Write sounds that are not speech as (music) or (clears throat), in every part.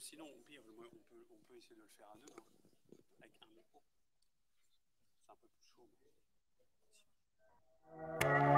sinon, au pire, on peut, on peut essayer de le faire à deux, hein, avec un micro. C'est un peu plus chaud. Mais...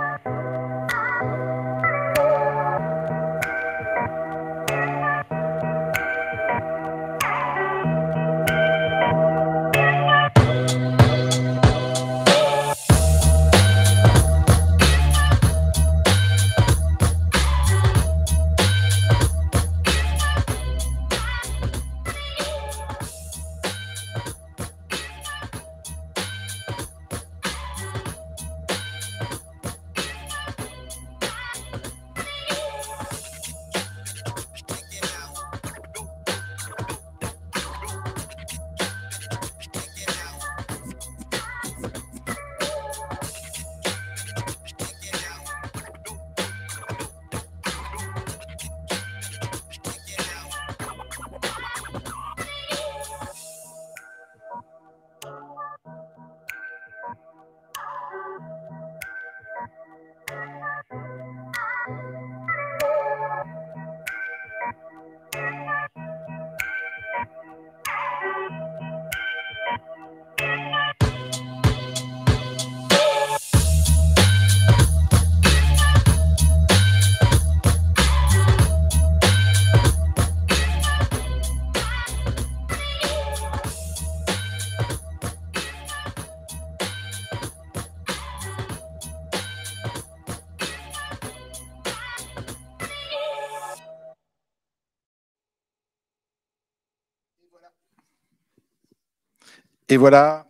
Et voilà,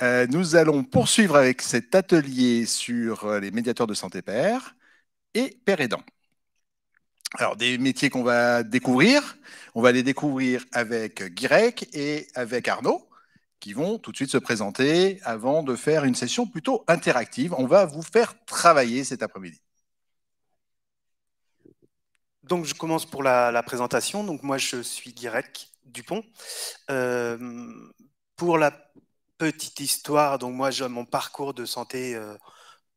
euh, nous allons poursuivre avec cet atelier sur euh, les médiateurs de santé père et père aidant. Alors, des métiers qu'on va découvrir, on va les découvrir avec Guirec et avec Arnaud, qui vont tout de suite se présenter avant de faire une session plutôt interactive. On va vous faire travailler cet après-midi. Donc, je commence pour la, présentation. Donc, moi, je suis Guirec Dupont. Euh, pour la petite histoire, donc moi, mon parcours de santé, euh,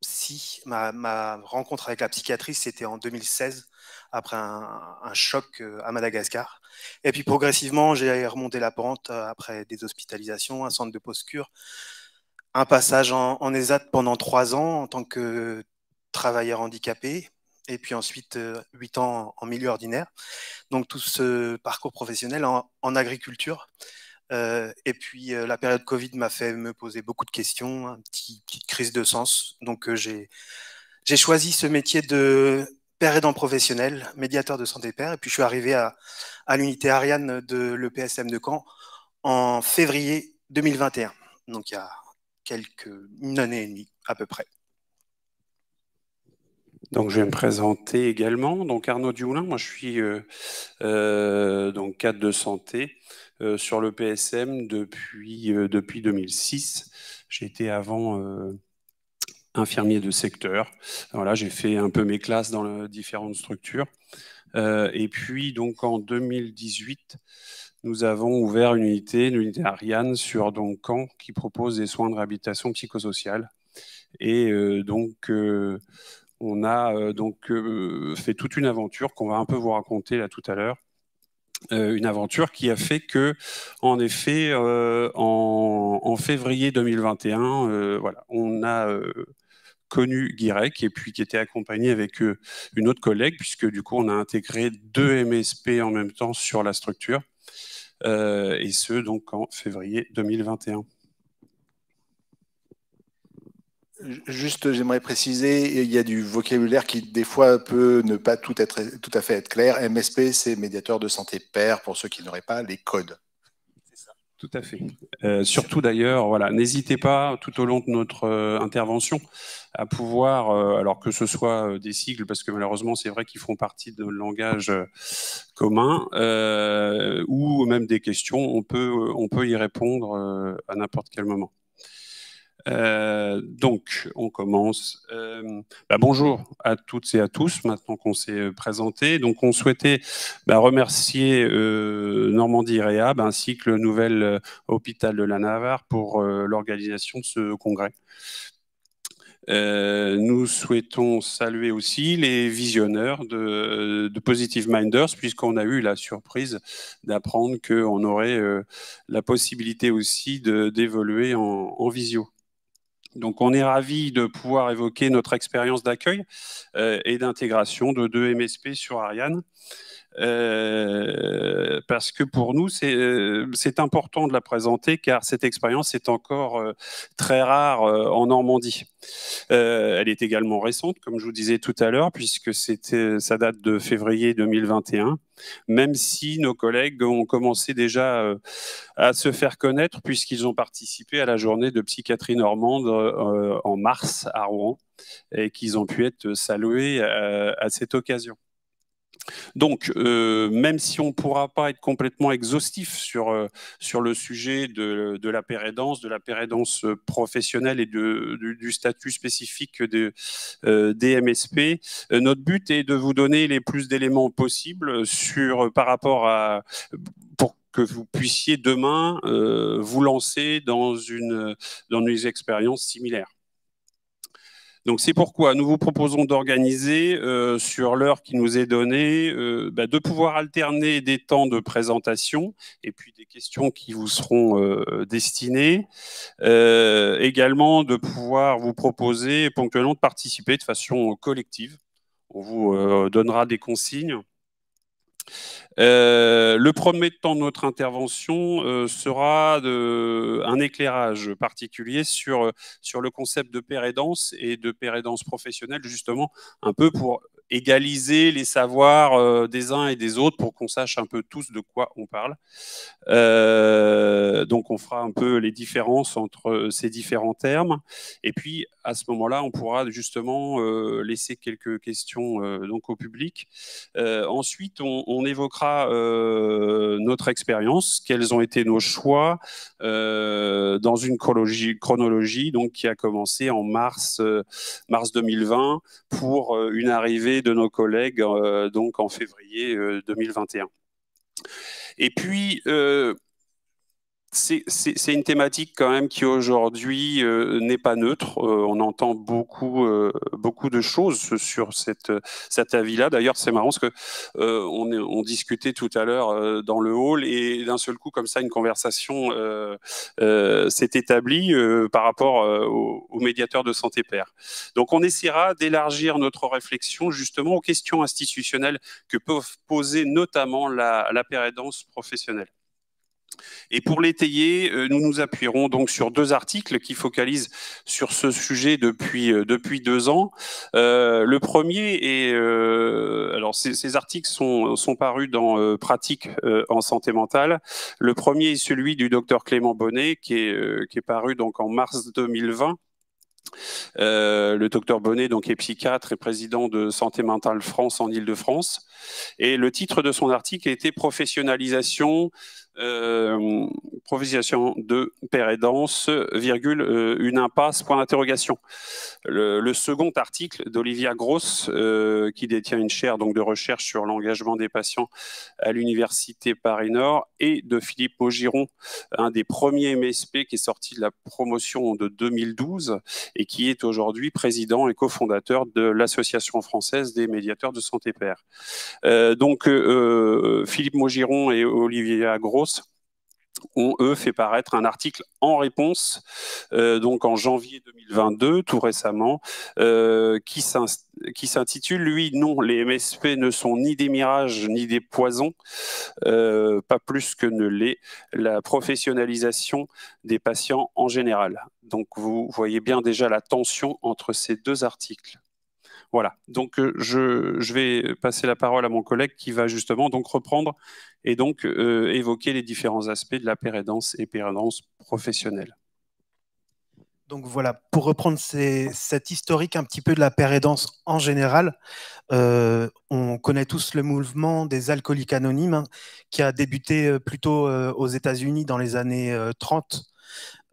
si, ma, rencontre avec la psychiatrie, c'était en 2016, après un, choc euh, à Madagascar. Et puis progressivement, j'ai remonté la pente euh, après des hospitalisations, un centre de post-cure, un passage en, ESAT pendant trois ans en tant que travailleur handicapé, et puis ensuite huit ans en milieu ordinaire. Donc tout ce parcours professionnel en agriculture. Euh, et puis euh, la période Covid m'a fait me poser beaucoup de questions, une petite crise de sens. Donc euh, j'ai choisi ce métier de père aidant professionnel, médiateur de santé père. Et puis je suis arrivé à, l'unité Ariane de l'EPSM de Caen en février 2021. Donc il y a quelques, une année et demie à peu près. Donc, je vais me présenter également. Donc, Arnaud Dioulin, moi, je suis donc cadre de santé. Euh, sur le PSM depuis, euh, depuis 2006. J'ai été avant euh, infirmier de secteur. J'ai fait un peu mes classes dans les différentes structures. et puis, donc, en 2018, nous avons ouvert une unité, une unité Ariane sur donc, Caen qui propose des soins de réhabilitation psychosociale. Et donc, on a donc fait toute une aventure qu'on va un peu vous raconter là tout à l'heure euh, une aventure qui a fait que, en effet, euh, en, février 2021, euh, voilà, on a connu Guirec et puis qui était accompagné avec une autre collègue, puisque du coup, on a intégré deux MSP en même temps sur la structure, et ce, donc en février 2021. Juste, j'aimerais préciser, il y a du vocabulaire qui, des fois, peut ne pas tout, être, tout à fait être clair. MSP, c'est médiateur de santé pair, pour ceux qui n'auraient pas les codes. Ça. Tout à fait. Euh, surtout d'ailleurs, voilà, n'hésitez pas tout au long de notre euh, intervention à pouvoir, euh, alors que ce soit des sigles, parce que malheureusement c'est vrai qu'ils font partie de langage commun, ou même des questions, on peut, on peut y répondre à n'importe quel moment. Euh, donc, on commence. Euh, bah, bonjour à toutes et à tous, maintenant qu'on s'est euh, présenté. Donc, on souhaitait bah, remercier Normandie Réhab ainsi que le nouvel hôpital de la Navarre pour l'organisation de ce congrès. Nous souhaitons saluer aussi les visionneurs de, Positive Minders, puisqu'on a eu la surprise d'apprendre qu'on aurait la possibilité aussi d'évoluer en, visio. Donc on est ravi de pouvoir évoquer notre expérience d'accueil euh, et d'intégration de deux MSP sur Ariane. Euh, parce que pour nous, euh, c'est important de la présenter car cette expérience est encore euh, très rare en Normandie. elle est également récente, comme je vous disais tout à l'heure, puisque ça date de février 2021, même si nos collègues ont commencé déjà à se faire connaître puisqu'ils ont participé à la journée de psychiatrie normande en mars à Rouen et qu'ils ont pu être salués à cette occasion. Donc, euh, même si on ne pourra pas être complètement exhaustif sur, euh, le sujet de, la pérédance, de la pérédance professionnelle et de, du, statut spécifique de, euh, des MSP, notre but est de vous donner les plus d'éléments possibles sur, par rapport à pour que vous puissiez demain vous lancer dans une, dans une expérience similaire. C'est pourquoi nous vous proposons d'organiser euh, sur l'heure qui nous est donnée, euh, bah, de pouvoir alterner des temps de présentation et puis des questions qui vous seront euh, destinées. également de pouvoir vous proposer ponctuellement de participer de façon collective. On vous donnera des consignes euh, le premier temps de notre intervention euh, sera un éclairage particulier sur, sur le concept de pérédance et de pérédance professionnelle, justement, un peu pour égaliser les savoirs euh, des uns et des autres pour qu'on sache un peu tous de quoi on parle. Euh, donc on fera un peu les différences entre ces différents termes. Et puis à ce moment-là, on pourra justement euh, laisser quelques questions donc au public. ensuite, on, on évoquera notre expérience, quels ont été nos choix dans une chronologie, chronologie donc qui a commencé en mars mars 2020 pour une arrivée de nos collègues euh, donc en février 2021. Euh, Et puis, euh, c'est une thématique quand même qui aujourd'hui euh, n'est pas neutre. Euh, on entend beaucoup, euh, beaucoup de choses sur cette, cet avis-là. D'ailleurs, c'est marrant parce que on, on, discutait tout à l'heure dans le hall et d'un seul coup, comme ça, une conversation s'est établie par rapport aux, aux, médiateurs de santé père. Donc, on essaiera d'élargir notre réflexion justement aux questions institutionnelles que peuvent poser notamment la, la pérédance professionnelle. Et pour l'étayer, euh, nous nous appuierons donc sur deux articles qui focalisent sur ce sujet depuis, euh, depuis deux ans. Euh, le premier est, alors ces, articles sont, sont parus dans Pratique en santé mentale. Le premier est celui du docteur Clément Bonnet qui est, qui est paru donc en mars 2020 euh, le docteur Bonnet donc, est psychiatre et président de Santé Mentale France en Ile-de-France. Et le titre de son article était Professionnalisation, euh, professionnalisation de père virgule, euh, une impasse, point d'interrogation. Le, second article d'Olivia Gross, euh, qui détient une chaire donc, de recherche sur l'engagement des patients à l'Université Paris-Nord, et de Philippe Maugiron, un des premiers MSP qui est sorti de la promotion de 2012 et qui est aujourd'hui président et cofondateur de l'Association française des médiateurs de santé père. Euh, donc, Philippe Maugiron et Olivier Gross ont, eux, fait paraître un article en réponse, euh, donc en janvier 2022, tout récemment, qui s'intitule, lui, non, les MSP ne sont ni des mirages ni des poisons, pas plus que ne l'est la professionnalisation des patients en général. Donc vous voyez bien déjà la tension entre ces deux articles. Voilà, donc euh, je, vais passer la parole à mon collègue qui va justement donc reprendre et donc euh, évoquer les différents aspects de la pérédance et pérédance professionnelle. Donc voilà, pour reprendre cet historique un petit peu de la pérédance en général, euh, on connaît tous le mouvement des alcooliques anonymes hein, qui a débuté plutôt aux États-Unis dans les années 30.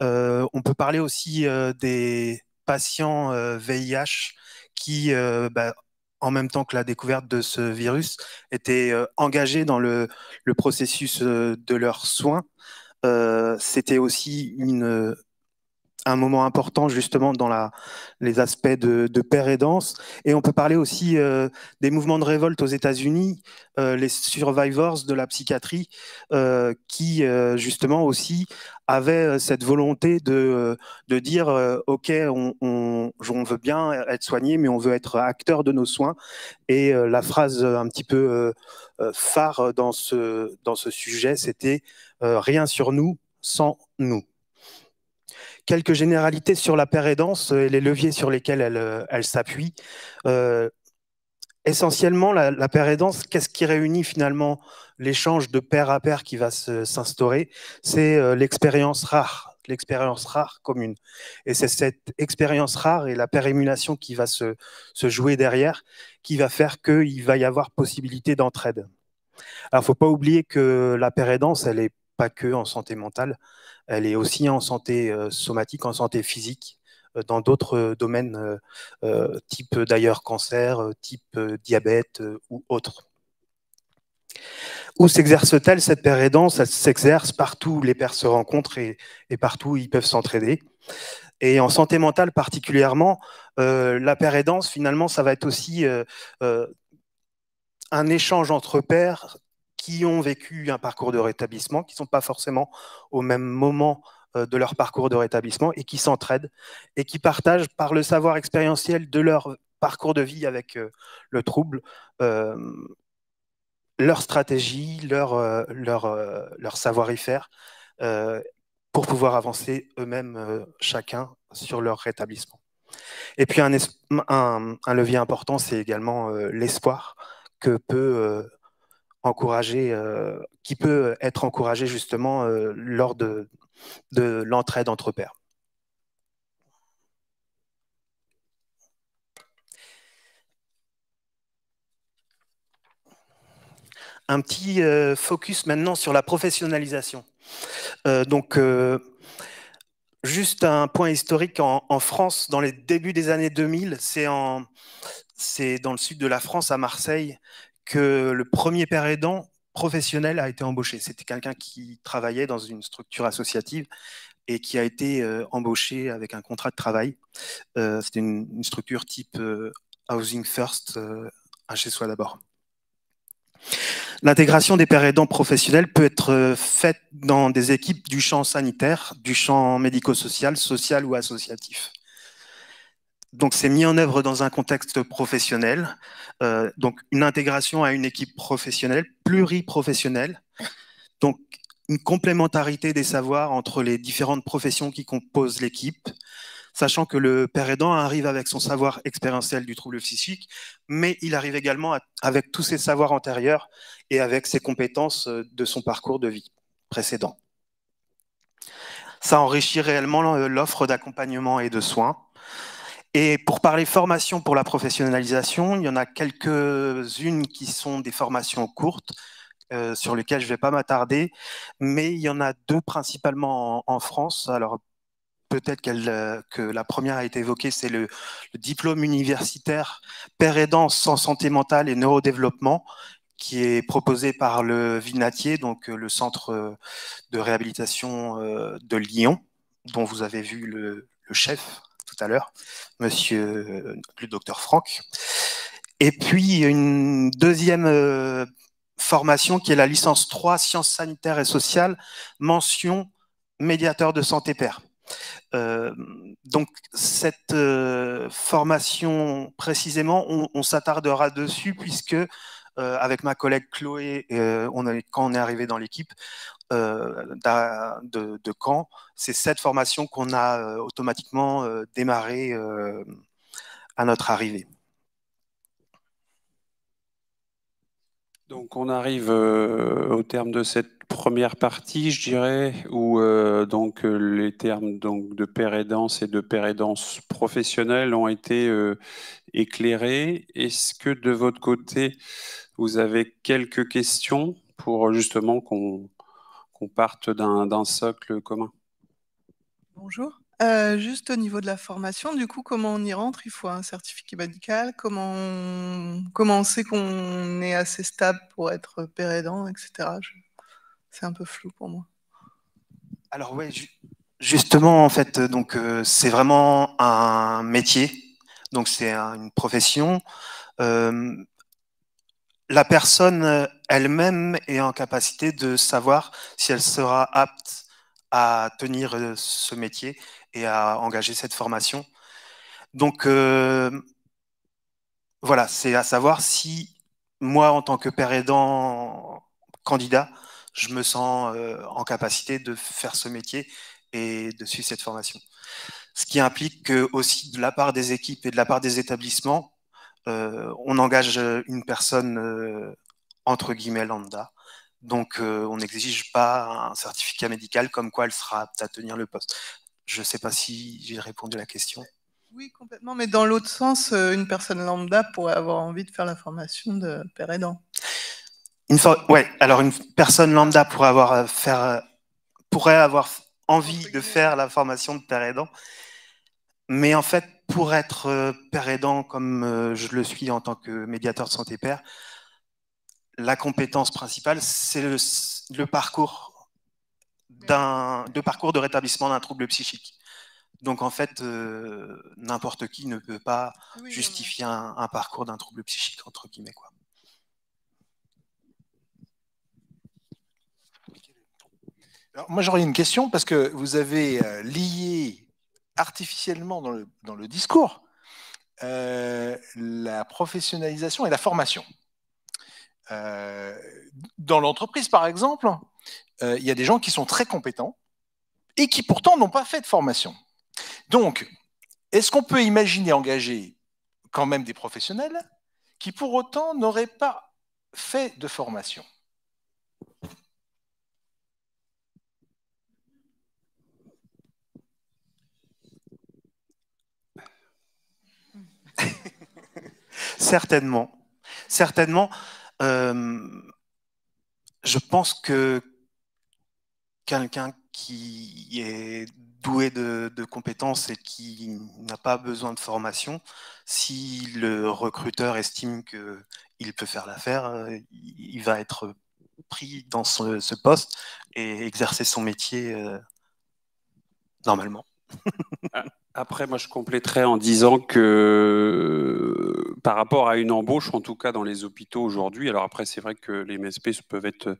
on peut parler aussi des patients VIH qui, euh, bah, en même temps que la découverte de ce virus, étaient euh, engagés dans le, processus euh, de leurs soins. C'était aussi une, un moment important justement dans la, les aspects de, de père et danse. Et on peut parler aussi euh, des mouvements de révolte aux États-Unis, euh, les survivors de la psychiatrie, euh, qui euh, justement aussi avaient cette volonté de, de dire OK, on, on, on, veut bien être soigné, mais on veut être acteur de nos soins. Et la phrase un petit peu phare dans ce, dans ce sujet, c'était rien sur nous sans nous quelques généralités sur la pérédance et les leviers sur lesquels elle, euh, elle s'appuie. Euh, essentiellement, la, la pérédance, qu'est-ce qui réunit finalement l'échange de pair à pair qui va s'instaurer? C'est euh, l'expérience rare, l'expérience rare commune. Et c'est cette expérience rare et la pérémulation qui va se, jouer derrière qui va faire qu'il va y avoir possibilité d'entraide. Alors, faut pas oublier que la pérédance, elle n'est pas que en santé mentale. Elle est aussi en santé euh, somatique, en santé physique, euh, dans d'autres euh, domaines, type d'ailleurs cancer, type diabète ou autres. Où s'exerce-t-elle cette pérédance Elle s'exerce partout les pères se rencontrent et, et partout ils peuvent s'entraider. Et en santé mentale particulièrement, la pérédance, finalement, ça va être aussi un échange entre pères qui ont vécu un parcours de rétablissement, qui ne sont pas forcément au même moment euh, de leur parcours de rétablissement et qui s'entraident et qui partagent par le savoir expérientiel de leur parcours de vie avec euh, le trouble euh, leur stratégie, leur, leur, leur savoir-y-faire euh, pour pouvoir avancer eux-mêmes chacun sur leur rétablissement. Et puis un, un levier important, c'est également l'espoir que peut encouragé, euh, qui peut être encouragé justement euh, lors de, de l'entraide entre pairs. Un petit euh, focus maintenant sur la professionnalisation. Euh, donc, juste un point historique en, en, France, dans les débuts des années 2000, c'est dans le sud de la France, à Marseille, que le premier père aidant professionnel a été embauché. C'était quelqu'un qui travaillait dans une structure associative et qui a été euh, embauché avec un contrat de travail. Euh, C'était une, structure type euh, Housing First, un chez soi d'abord. L'intégration des pères aidants professionnels peut être faite dans des équipes du champ sanitaire, du champ médico-social, social ou associatif. Donc, c'est mis en œuvre dans un contexte professionnel. Euh, donc, une intégration à une équipe professionnelle, pluriprofessionnelle. Donc, une complémentarité des savoirs entre les différentes professions qui composent l'équipe, sachant que le père aidant arrive avec son savoir expérientiel du trouble psychique, mais il arrive également avec tous ses savoirs antérieurs et avec ses compétences euh, de son parcours de vie précédent. Ça enrichit réellement l'offre d'accompagnement et de soins. Et pour parler formation pour la professionnalisation, il y en a quelques-unes qui sont des formations courtes, euh, sur lesquelles je ne vais pas m'attarder, mais il y en a deux principalement en, en France. Alors peut-être euh, que la première a été évoquée, c'est le, diplôme universitaire père aidant sans santé mentale et neurodéveloppement, qui est proposé par le Vinatier, donc euh, le centre de réhabilitation de Lyon, dont vous avez vu le chef tout à l'heure, monsieur le docteur Franck. Et puis une deuxième euh, formation qui est la licence 3 sciences sanitaires et sociales, mention médiateur de santé père. Euh, donc cette euh, formation précisément, on, s'attardera dessus puisque euh, avec ma collègue Chloé, euh, quand on est arrivé dans l'équipe, euh, de, de, Caen, c'est cette formation qu'on a euh, automatiquement euh, démarré à notre arrivée. Donc on arrive au terme de cette première partie, je dirais, où euh, donc les termes donc de père aidance et de père aidance professionnelle ont été euh, éclairés. Est-ce que de votre côté, vous avez quelques questions pour justement qu'on qu'on parte d'un socle commun. Bonjour. Euh, juste au niveau de la formation, du coup, comment on y rentre? Il faut un certificat médical Comment on, comment on sait qu'on est assez stable pour être père aidant, etc. C'est un peu flou pour moi. Alors, ouais, ju Justement, en fait, donc euh, c'est vraiment un métier, donc c'est une profession. Euh, la personne elle-même est en capacité de savoir si elle sera apte à tenir euh, ce métier et à engager cette formation. Donc voilà, c'est à savoir si moi, en tant que père aidant candidat, je me sens en capacité de faire ce métier et de suivre cette formation. Ce qui implique que aussi de la part des équipes et de la part des établissements, euh, on engage une personne euh, entre guillemets lambda. Donc euh, on n'exige pas un certificat médical comme quoi elle sera apte à tenir le poste. Je ne sais pas si j'ai répondu à la question. Oui, complètement, mais dans l'autre sens, une personne lambda pourrait avoir envie de faire la formation de père aidant. Une ouais, alors une personne lambda pourrait avoir, faire, pourrait avoir envie de faire la formation de père aidant. Mais en fait, pour être euh, père aidant comme euh, je le suis en tant que médiateur de santé père, la compétence principale, c'est le, parcours d'un de parcours de rétablissement d'un trouble psychique. Donc en fait, euh, n'importe qui ne peut pas justifier un, un, parcours d'un trouble psychique entre guillemets quoi. moi, j'aurais une question parce que vous avez euh, lié artificiellement dans le, discours euh, la professionnalisation et la formation. Euh, dans l'entreprise, par exemple, il y a des gens qui sont très compétents et qui pourtant n'ont pas fait de formation. Donc, est-ce qu'on peut imaginer engager quand même des professionnels qui pour autant n'auraient pas fait de formation? Certainement. Certainement. Euh, je pense que quelqu'un qui est doué de, compétences et qui n'a pas besoin de formation, si le recruteur estime qu'il peut faire l'affaire, euh, il va être pris dans ce, poste et exercer son métier euh, normalement. Après, moi, je compléterais en disant que par rapport à une embauche, en tout cas dans les hôpitaux aujourd'hui, alors après, c'est vrai que les MSP peuvent être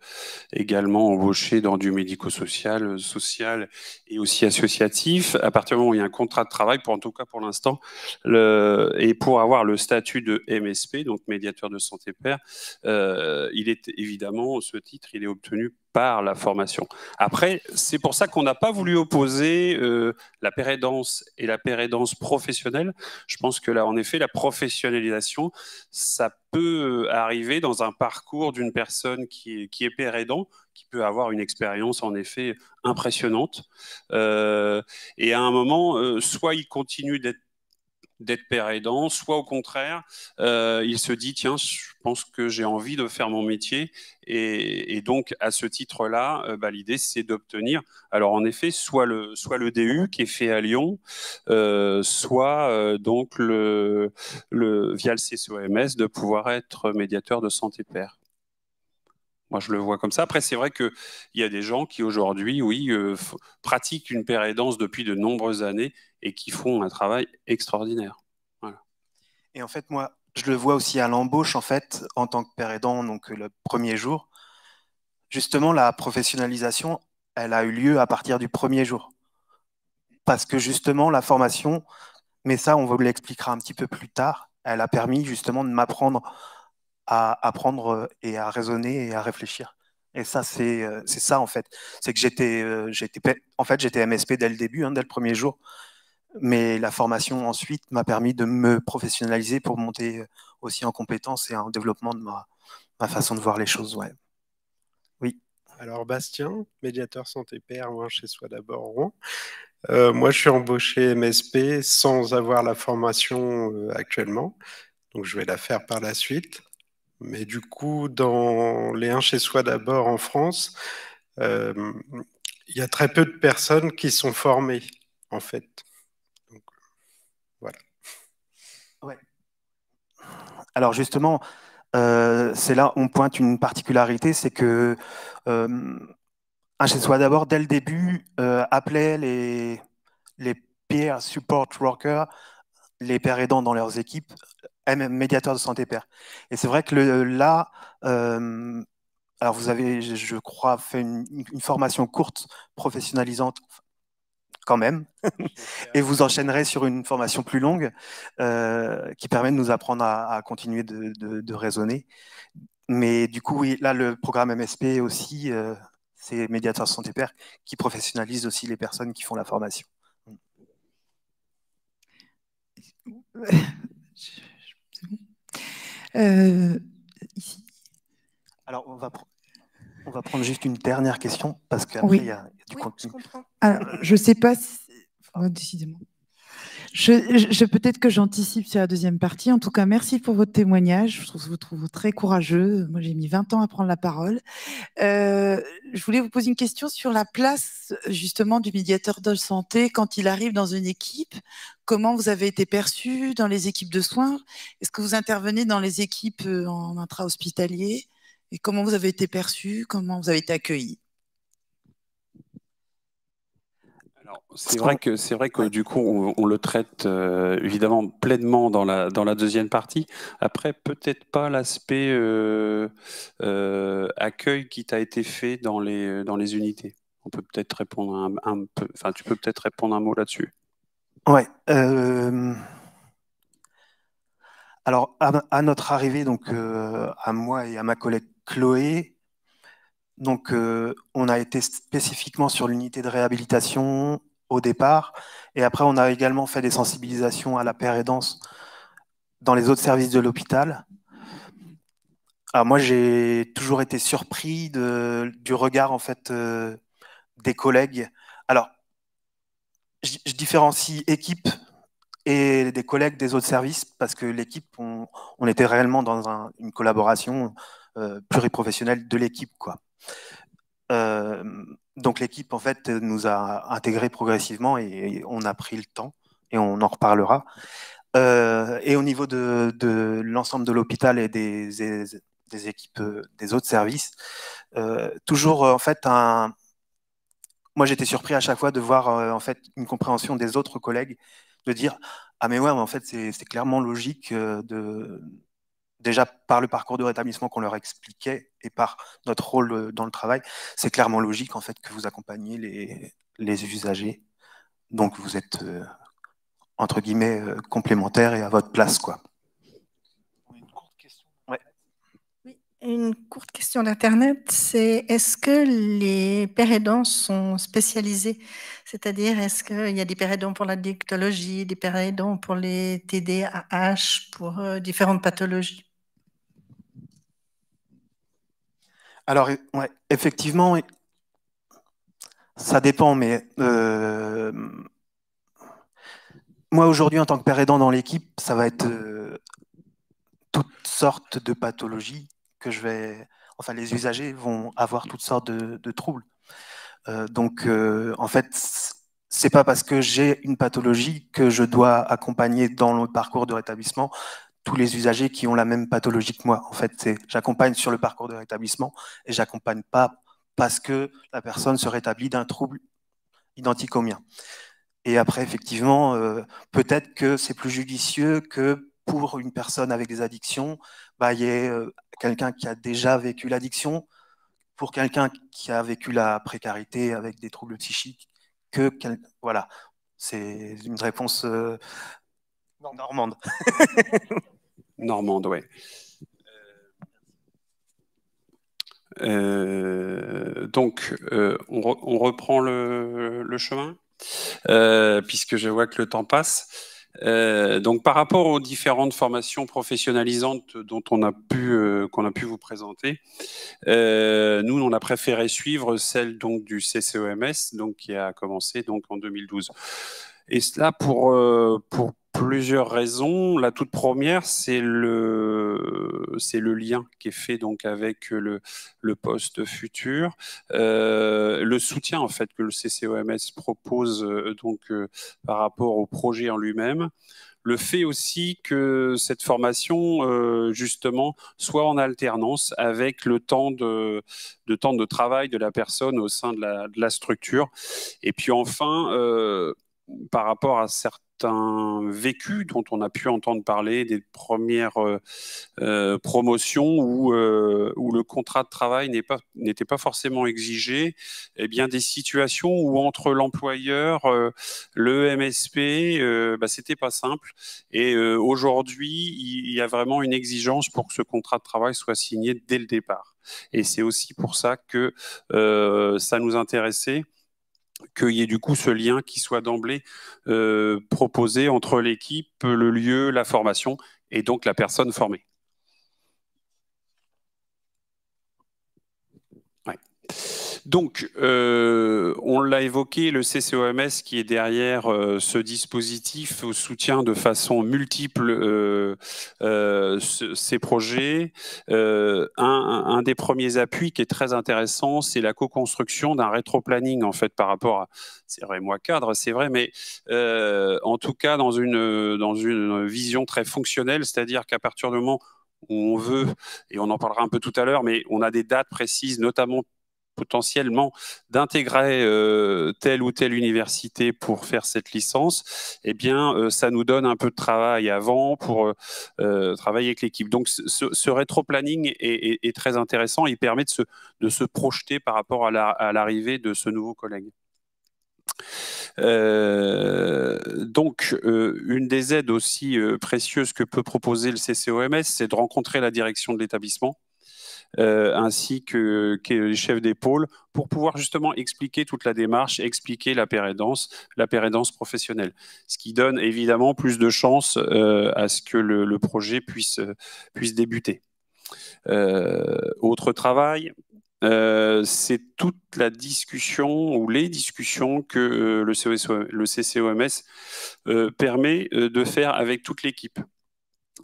également embauchés dans du médico-social, social et aussi associatif. À partir du moment où il y a un contrat de travail, pour en tout cas pour l'instant, et pour avoir le statut de MSP, donc médiateur de santé père, euh, il est évidemment, ce titre, il est obtenu la formation. Après, c'est pour ça qu'on n'a pas voulu opposer euh, la pérédance et la pérédance professionnelle. Je pense que là, en effet, la professionnalisation, ça peut arriver dans un parcours d'une personne qui est, qui pérédant, qui peut avoir une expérience en effet impressionnante. Euh, et à un moment, euh, soit il continue d'être d'être père aidant, soit au contraire, euh, il se dit tiens, je pense que j'ai envie de faire mon métier, et, donc à ce titre-là, euh, bah, l'idée c'est d'obtenir, alors en effet, soit le soit le DU qui est fait à Lyon, euh, soit donc le, le via le CCOMS de pouvoir être médiateur de santé père. Moi, je le vois comme ça. Après, c'est vrai qu'il y a des gens qui aujourd'hui, oui, pratiquent une pérédance depuis de nombreuses années et qui font un travail extraordinaire. Et en fait, moi, je le vois aussi à l'embauche, en fait, en tant que père aidant, donc le premier jour. Justement, la professionnalisation, elle a eu lieu à partir du premier jour. Parce que justement, la formation, mais ça, on vous l'expliquera un petit peu plus tard, elle a permis justement de m'apprendre à apprendre et à raisonner et à réfléchir. Et ça, c'est ça, en fait. C'est que j'étais en fait, MSP dès le début, hein, dès le premier jour mais la formation ensuite m'a permis de me professionnaliser pour monter aussi en compétences et en développement de ma, façon de voir les choses. Ouais. Oui. Alors Bastien, médiateur santé père, moi chez Soi d'abord euh, moi, je suis embauché MSP sans avoir la formation euh, actuellement, donc je vais la faire par la suite. Mais du coup, dans les 1 chez Soi d'abord en France, euh, il y a très peu de personnes qui sont formées, en fait. Alors justement, euh, c'est là on pointe une particularité, c'est que euh, un chez soi d'abord, dès le début, appelait les, les peer support workers, les pères aidants dans leurs équipes, médiateurs de santé père. Et c'est vrai que là, alors vous avez, je crois, fait une, formation courte, professionnalisante quand même, et vous enchaînerez sur une formation plus longue euh, qui permet de nous apprendre à, continuer de, raisonner. Mais du coup, oui, là, le programme MSP aussi, euh, c'est Médiateur Santé Père qui professionnalise aussi les personnes qui font la formation. (laughs) Euh, ici. Alors, on va, on va prendre juste une dernière question parce qu'après, il y, a du contenu. Je ne sais pas si... décidément. Je, Peut-être que j'anticipe sur la deuxième partie. En tout cas, merci pour votre témoignage. Je trouve, vous trouve très courageux. Moi, j'ai mis 20 ans à prendre la parole. Euh, je voulais vous poser une question sur la place justement du médiateur de santé quand il arrive dans une équipe. Comment vous avez été perçu dans les équipes de soins? Est-ce que vous intervenez dans les équipes euh, en intra-hospitalier? Et comment vous avez été perçu? Comment vous avez été accueilli? C'est vrai que c'est vrai que du coup on, le traite euh, évidemment pleinement dans la dans la deuxième partie. Après peut-être pas l'aspect euh, euh, accueil qui t'a été fait dans les dans les unités. On peut peut-être répondre un, peu. Enfin tu peux peut-être répondre un mot là-dessus. Ouais. Alors à, notre arrivée donc à moi et à ma collègue Chloé. Donc, on a été spécifiquement sur l'unité de réhabilitation au départ. Et après, on a également fait des sensibilisations à la pérédance dans les autres services de l'hôpital. Alors moi, j'ai toujours été surpris du regard en fait euh, des collègues. Je, différencie équipe et des collègues des autres services parce que l'équipe, on, était réellement dans une collaboration euh, pluriprofessionnelle de l'équipe, quoi. Euh, donc l'équipe en fait nous a intégrés progressivement et, on a pris le temps et on en reparlera. Euh, et au niveau de, l'ensemble de l'hôpital et des, équipes des autres services, euh, toujours en fait un. Moi j'étais surpris à chaque fois de voir en fait une compréhension des autres collègues de dire ah mais ouais mais en fait c'est clairement logique de déjà par le parcours de rétablissement qu'on leur expliquait et par notre rôle euh, dans le travail, c'est clairement logique en fait que vous accompagnez les, usagers. Donc vous êtes euh, entre guillemets euh, complémentaires et à votre place quoi. Une courte question. Oui, une courte question d'internet, c'est est-ce que les pérédons sont spécialisés? C'est-à-dire est-ce qu'il y a des pérédons pour la dictologie, des pérédons pour les TDAH, pour différentes pathologies? Alors, effectivement, ça dépend, mais euh, moi aujourd'hui, en tant que père dans l'équipe, ça va être euh, toutes sortes de pathologies que je vais. Enfin, les usagers vont avoir toutes sortes de, troubles. Euh, donc, en fait, c'est pas parce que j'ai une pathologie que je dois accompagner dans le parcours de rétablissement tous les usagers qui ont la même pathologie que moi. En fait, j'accompagne sur le parcours de rétablissement et j'accompagne pas parce que la personne se rétablit d'un trouble identique au mien. Et après, effectivement, euh, peut-être que c'est plus judicieux que pour une personne avec des addictions, bah, il y ait euh, quelqu'un qui a déjà vécu l'addiction, pour quelqu'un qui a vécu la précarité avec des troubles psychiques, que voilà, c'est une réponse euh, normande. Normande, (laughs) oui. Euh, donc, euh, on, reprend le, chemin, euh, puisque je vois que le temps passe. Donc, par rapport aux différentes formations professionnalisantes dont on a pu qu'on a pu vous présenter, nous, on a préféré suivre celle donc du CCOMS, donc qui a commencé donc en 2012. Et cela pour pour plusieurs raisons. La toute première, c'est le, lien qui est fait donc avec le, poste futur, euh, le soutien en fait que le CCOMS propose euh, donc euh, par rapport au projet en lui-même, le fait aussi que cette formation, justement, soit en alternance avec le temps de, travail de la personne au sein de la, structure. Et puis enfin, par rapport à certains un vécu dont on a pu entendre parler, des premières euh, euh, promotions où, euh, où, le contrat de travail n'était pas, pas, forcément exigé, eh bien des situations où entre l'employeur, le MSP, bah, c'était pas simple. Et aujourd'hui, il y a vraiment une exigence pour que ce contrat de travail soit signé dès le départ. Et c'est aussi pour ça que ça nous intéressait qu'il y ait du coup ce lien qui soit d'emblée euh, proposé entre l'équipe, le lieu, la formation et donc la personne formée. Donc, euh, on l'a évoqué, le CCOMS qui est derrière euh, ce dispositif soutient de façon multiple euh, ces projets. Un, des premiers appuis qui est très intéressant, c'est la co-construction d'un rétro-planning en fait par rapport à, c'est vrai, moi cadre, c'est vrai, mais en tout cas dans une, dans une vision très fonctionnelle, c'est-à-dire qu'à partir du moment où on veut, et on en parlera un peu tout à l'heure, mais on a des dates précises, notamment potentiellement d'intégrer euh, telle ou telle université pour faire cette licence, eh bien, euh, ça nous donne un peu de travail avant pour euh, travailler avec l'équipe. Donc, ce, ce rétro-planning est, très intéressant. Il permet de se, de se projeter par rapport à l'arrivée de ce nouveau collègue. donc, une des aides aussi précieuses que peut proposer le CCOMS, c'est de rencontrer la direction de l'établissement ainsi que, les chefs d'épaule pour pouvoir justement expliquer toute la démarche, expliquer la pérédance, la professionnelle. Ce qui donne évidemment plus de chances euh, à ce que le, projet puisse, puisse débuter. Euh, autre travail, c'est toute la discussion ou les discussions que le CCOMS permet de faire avec toute l'équipe.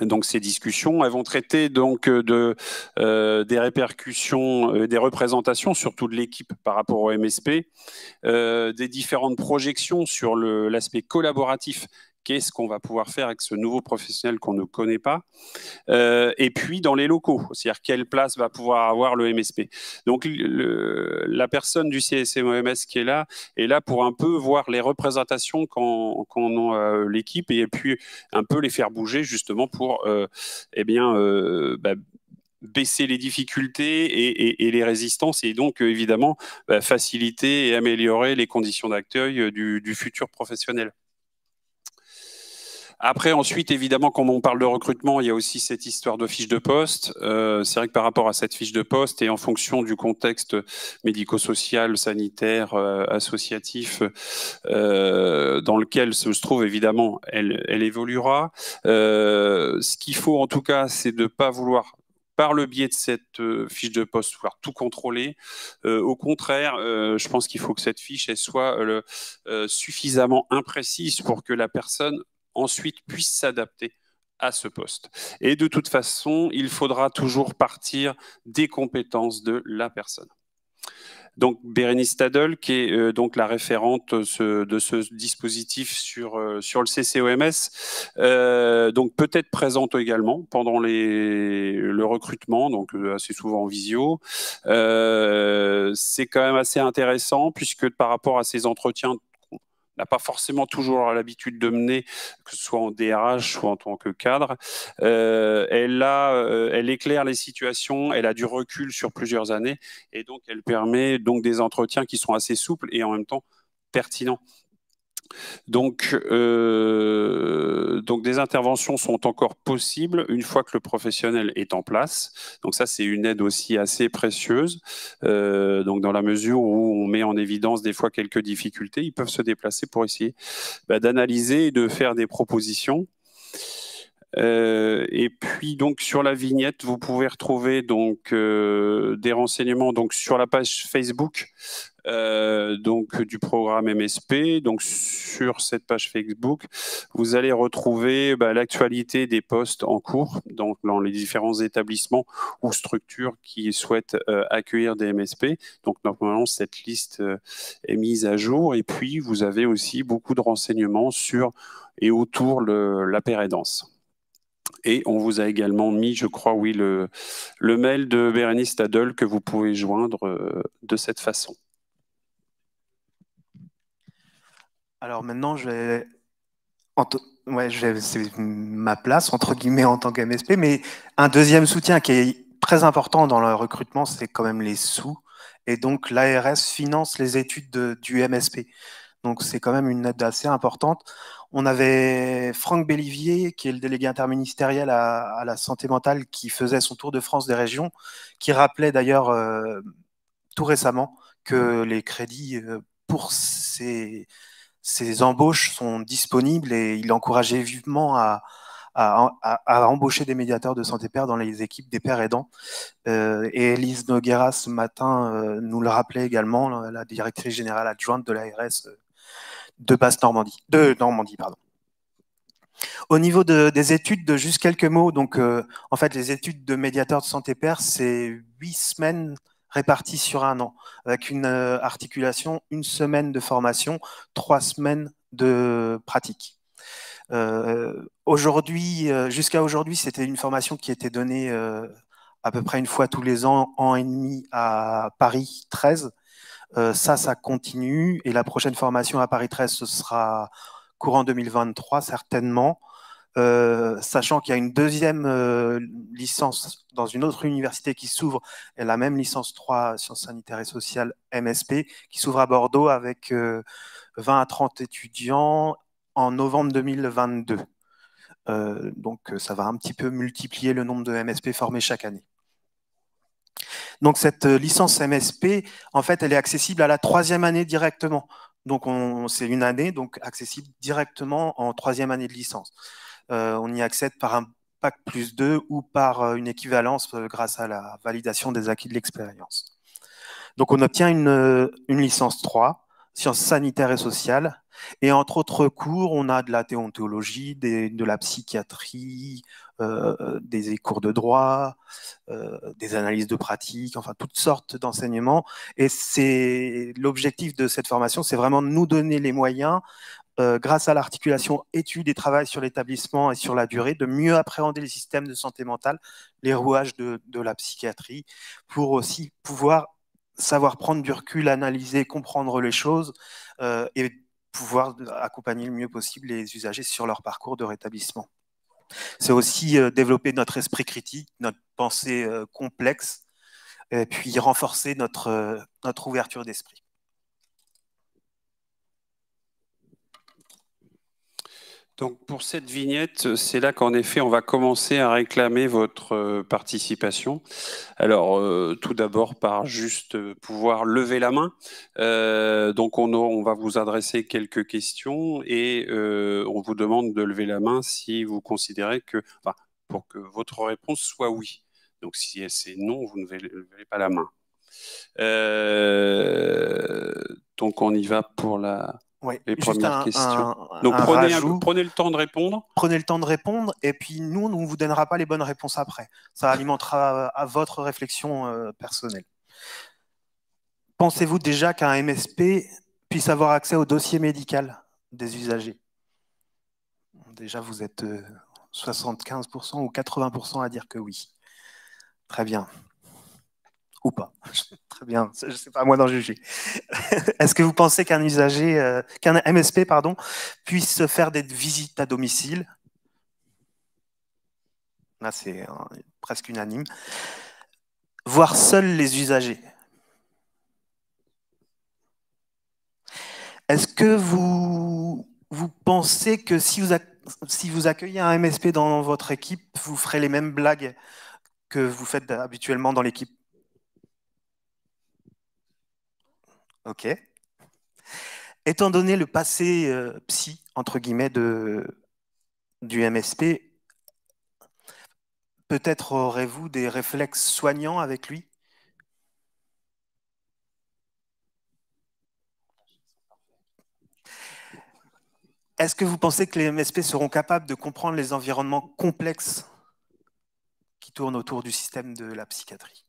Donc ces discussions, elles vont traiter donc euh, de euh, des répercussions, euh, des représentations surtout de l'équipe par rapport au MSP, des différentes projections sur l'aspect collaboratif qu'est-ce qu'on va pouvoir faire avec ce nouveau professionnel qu'on ne connaît pas, euh, et puis dans les locaux, c'est-à-dire quelle place va pouvoir avoir le MSP. Donc la personne du CSMOMS qui est là est là pour un peu voir les représentations qu'en qu a l'équipe et puis un peu les faire bouger justement pour euh, eh bien euh, bah, baisser les difficultés et, les résistances et donc évidemment bah, faciliter et améliorer les conditions d'accueil du futur professionnel. Après, ensuite, évidemment, quand on parle de recrutement, il y a aussi cette histoire de fiche de poste. Euh, c'est vrai que par rapport à cette fiche de poste et en fonction du contexte médico-social, sanitaire, euh, associatif euh, dans lequel se trouve, évidemment, elle, elle évoluera. ce qu'il faut, en tout cas, c'est de ne pas vouloir par le biais de cette fiche de poste, vouloir tout contrôler. au contraire, je pense qu'il faut que cette fiche elle soit suffisamment imprécise pour que la personne ensuite puisse s'adapter à ce poste. Et de toute façon, il faudra toujours partir des compétences de la personne. Donc Bérénice Stadel, qui est euh, donc la référente de ce dispositif sur, euh, sur le CCOMS, euh, donc peut-être présente également pendant les, le recrutement, donc assez souvent en visio. C'est quand même assez intéressant puisque par rapport à ces entretiens n'a pas forcément toujours l'habitude de mener, que ce soit en DRH ou en tant que cadre. Euh, elle, euh, elle éclaire les situations, elle a du recul sur plusieurs années, et donc elle permet donc des entretiens qui sont assez souples et en même temps pertinents. Donc, euh, donc des interventions sont encore possibles une fois que le professionnel est en place. Donc ça, c'est une aide aussi assez précieuse. Euh, donc dans la mesure où on met en évidence des fois quelques difficultés, ils peuvent se déplacer pour essayer bah, d'analyser et de faire des propositions. Euh, et puis donc sur la vignette, vous pouvez retrouver donc euh, des renseignements donc sur la page Facebook euh, donc du programme MSP. Donc sur cette page Facebook, vous allez retrouver bah, l'actualité des postes en cours donc dans les différents établissements ou structures qui souhaitent euh, accueillir des MSP. Donc normalement cette liste euh, est mise à jour et puis vous avez aussi beaucoup de renseignements sur et autour de la pérédance. Et on vous a également mis, je crois, oui, le, le mail de Bérénice Tadel que vous pouvez joindre de cette façon. Alors maintenant, je vais. Ouais, c'est ma place, entre guillemets, en tant qu'MSP, mais un deuxième soutien qui est très important dans le recrutement, c'est quand même les sous. Et donc, l'ARS finance les études du MSP. Donc, c'est quand même une aide assez importante. On avait Franck Bellivier, qui est le délégué interministériel à, la santé mentale, qui faisait son tour de France des régions, qui rappelait d'ailleurs euh, tout récemment que les crédits euh, pour ces ces embauches sont disponibles et il encourageait vivement à, embaucher des médiateurs de santé père dans les équipes des pères aidants. Euh, et Elise Noguera, ce matin, euh, nous le rappelait également, la directrice générale adjointe de l'ARS euh, de Basse-Normandie, de Normandie, pardon. Au niveau des études, de juste quelques mots, donc en fait, les études de médiateur de santé père, c'est huit semaines répartis sur un an, avec une euh, articulation, une semaine de formation, trois semaines de pratique. Euh, aujourd'hui, euh, jusqu'à aujourd'hui, c'était une formation qui était donnée à peu près une fois tous les ans, an et demi à Paris 13. Ça, ça continue. Et la prochaine formation à Paris 13, ce sera courant 2023, certainement. Euh, sachant qu'il y a une deuxième euh, licence dans une autre université qui s'ouvre, et la même licence 3 sciences sanitaires et sociales MSP, qui s'ouvre à Bordeaux avec 20 euh, à 30 étudiants en novembre 2022. donc ça va un petit peu multiplier le nombre de MSP formés chaque année. Donc cette licence MSP, en fait, elle est accessible à la troisième année directement. Donc c'est une année donc accessible directement en troisième année de licence. Euh, on y accède par un PAC plus 2 ou par euh, une équivalence euh, grâce à la validation des acquis de l'expérience. Donc on obtient une, licence 3, sciences sanitaires et sociales, et entre autres cours, on a de la théontologie, de la psychiatrie, des cours de droit, des analyses de pratique, enfin toutes sortes d'enseignements. Et c'est l'objectif de cette formation, c'est vraiment de nous donner les moyens euh, grâce à l'articulation études et travail sur l'établissement et sur la durée, de mieux appréhender les systèmes de santé mentale, les rouages de, la psychiatrie, pour aussi pouvoir savoir prendre du recul, analyser, comprendre les choses euh, et pouvoir accompagner le mieux possible les usagers sur leur parcours de rétablissement. C'est aussi euh, développer notre esprit critique, notre pensée complexe, et puis renforcer notre, notre ouverture d'esprit. Donc pour cette vignette, c'est là qu'en effet, on va commencer à réclamer votre euh, participation. Alors euh, tout d'abord par juste pouvoir lever la main. Euh, donc on, on, va vous adresser quelques questions et on vous demande de lever la main si vous considérez que, enfin, pour que votre réponse soit oui. Donc si c'est non, vous ne levez pas la main. donc on y va pour la oui, les premières questions. Donc prenez, prenez, le temps de répondre. Prenez le temps de répondre et puis nous, on ne vous donnera pas les bonnes réponses après. Ça alimentera à votre réflexion euh, personnelle. Pensez-vous déjà qu'un MSP puisse avoir accès au dossier médical des usagers? Déjà, vous êtes 75% euh, ou 80% à dire que oui. Très bien ou pas. (laughs) Très bien, je ne sais pas à moi d'en juger. (laughs) Est-ce que vous pensez qu'un usager, euh, qu'un MSP pardon, puisse faire des visites à domicile? Là, c'est euh, presque unanime. Voir seuls les usagers. Est-ce que vous, vous pensez que si vous, si vous accueillez un MSP dans votre équipe, vous ferez les mêmes blagues que vous faites habituellement dans l'équipe? Ok. Étant donné le passé euh, psy, entre guillemets, du MSP, peut-être aurez-vous des réflexes soignants avec lui? Est-ce que vous pensez que les MSP seront capables de comprendre les environnements complexes qui tournent autour du système de la psychiatrie?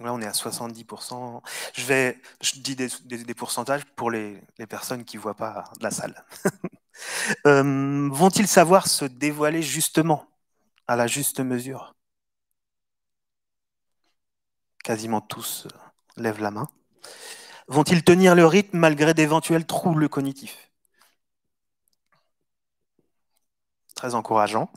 Là, on est à 70%. Je, vais, je dis des, pourcentages pour les, personnes qui ne voient pas la salle. (laughs) Euh, vont-ils savoir se dévoiler justement, à la juste mesure? Quasiment tous euh, lèvent la main. Vont-ils tenir le rythme malgré d'éventuels troubles cognitifs? Très encourageant.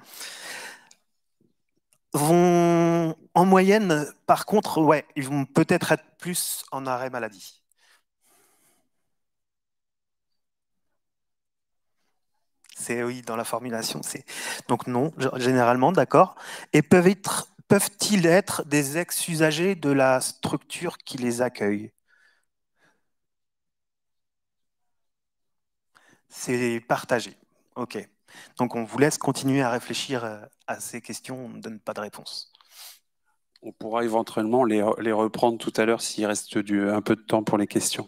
Vont, en moyenne, par contre, ouais, ils vont peut-être être plus en arrêt maladie. C'est oui, dans la formulation. C'est donc non, généralement, d'accord. Et peuvent être, peuvent-ils être des ex-usagers de la structure qui les accueille? C'est partagé. OK. Donc on vous laisse continuer à réfléchir euh, à ces questions, on ne donne pas de réponse. On pourra éventuellement les, reprendre tout à l'heure s'il reste un peu de temps pour les questions.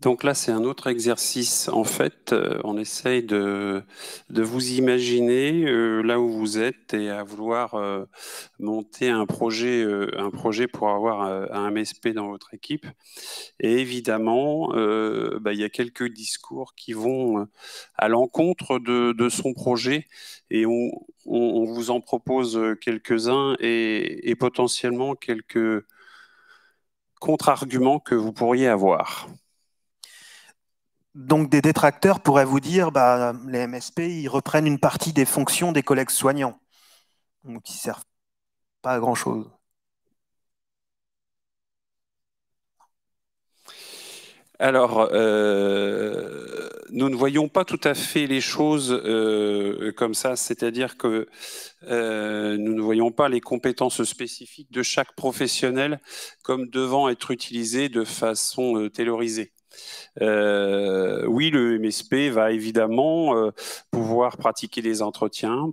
Donc là, c'est un autre exercice. En fait, euh, on essaye de, vous imaginer euh, là où vous êtes et à vouloir euh, monter un projet, un projet pour avoir un MSP dans votre équipe. Et évidemment, bah, il y a quelques discours qui vont à l'encontre de, son projet et on, on, vous en propose quelques-uns et, et potentiellement quelques contre-arguments que vous pourriez avoir. Donc des détracteurs pourraient vous dire bah, les MSP, ils reprennent une partie des fonctions des collègues soignants, donc ils ne servent pas à grand-chose. Alors, euh, nous ne voyons pas tout à fait les choses euh, comme ça, c'est-à-dire que euh, nous ne voyons pas les compétences spécifiques de chaque professionnel comme devant être utilisées de façon taylorisée. Euh, oui, le MSP va évidemment euh, pouvoir pratiquer des entretiens,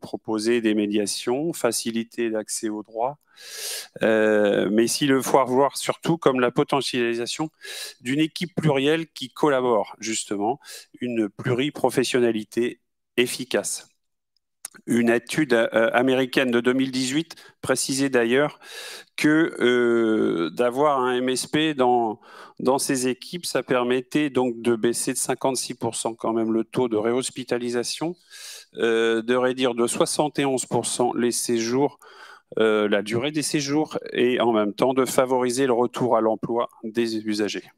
proposer des médiations, faciliter l'accès aux droits, euh, mais s'il le faut voir surtout comme la potentialisation d'une équipe plurielle qui collabore, justement, une pluriprofessionnalité efficace. Une étude euh, américaine de 2018 précisait d'ailleurs que euh, d'avoir un MSP dans, ces équipes, ça permettait donc de baisser de 56% quand même le taux de réhospitalisation, euh, de réduire de 71% les séjours, la durée des séjours et en même temps de favoriser le retour à l'emploi des usagers.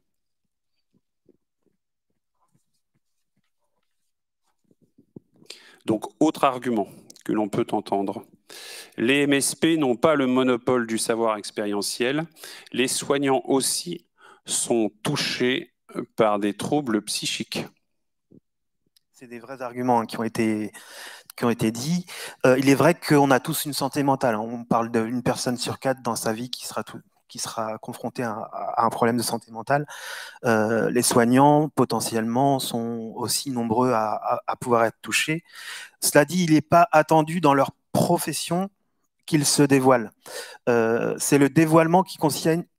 Donc, autre argument que l'on peut entendre. Les MSP n'ont pas le monopole du savoir expérientiel. Les soignants aussi sont touchés par des troubles psychiques. C'est des vrais arguments hein, qui ont été, qui dits. Euh, il est vrai qu'on a tous une santé mentale. Hein. On parle d'une personne sur quatre dans sa vie qui sera tout, qui sera confronté à, un problème de santé mentale, euh, les soignants potentiellement sont aussi nombreux à, pouvoir être touchés. Cela dit, il n'est pas attendu dans leur profession qu'ils se dévoilent. Euh, c'est le dévoilement qui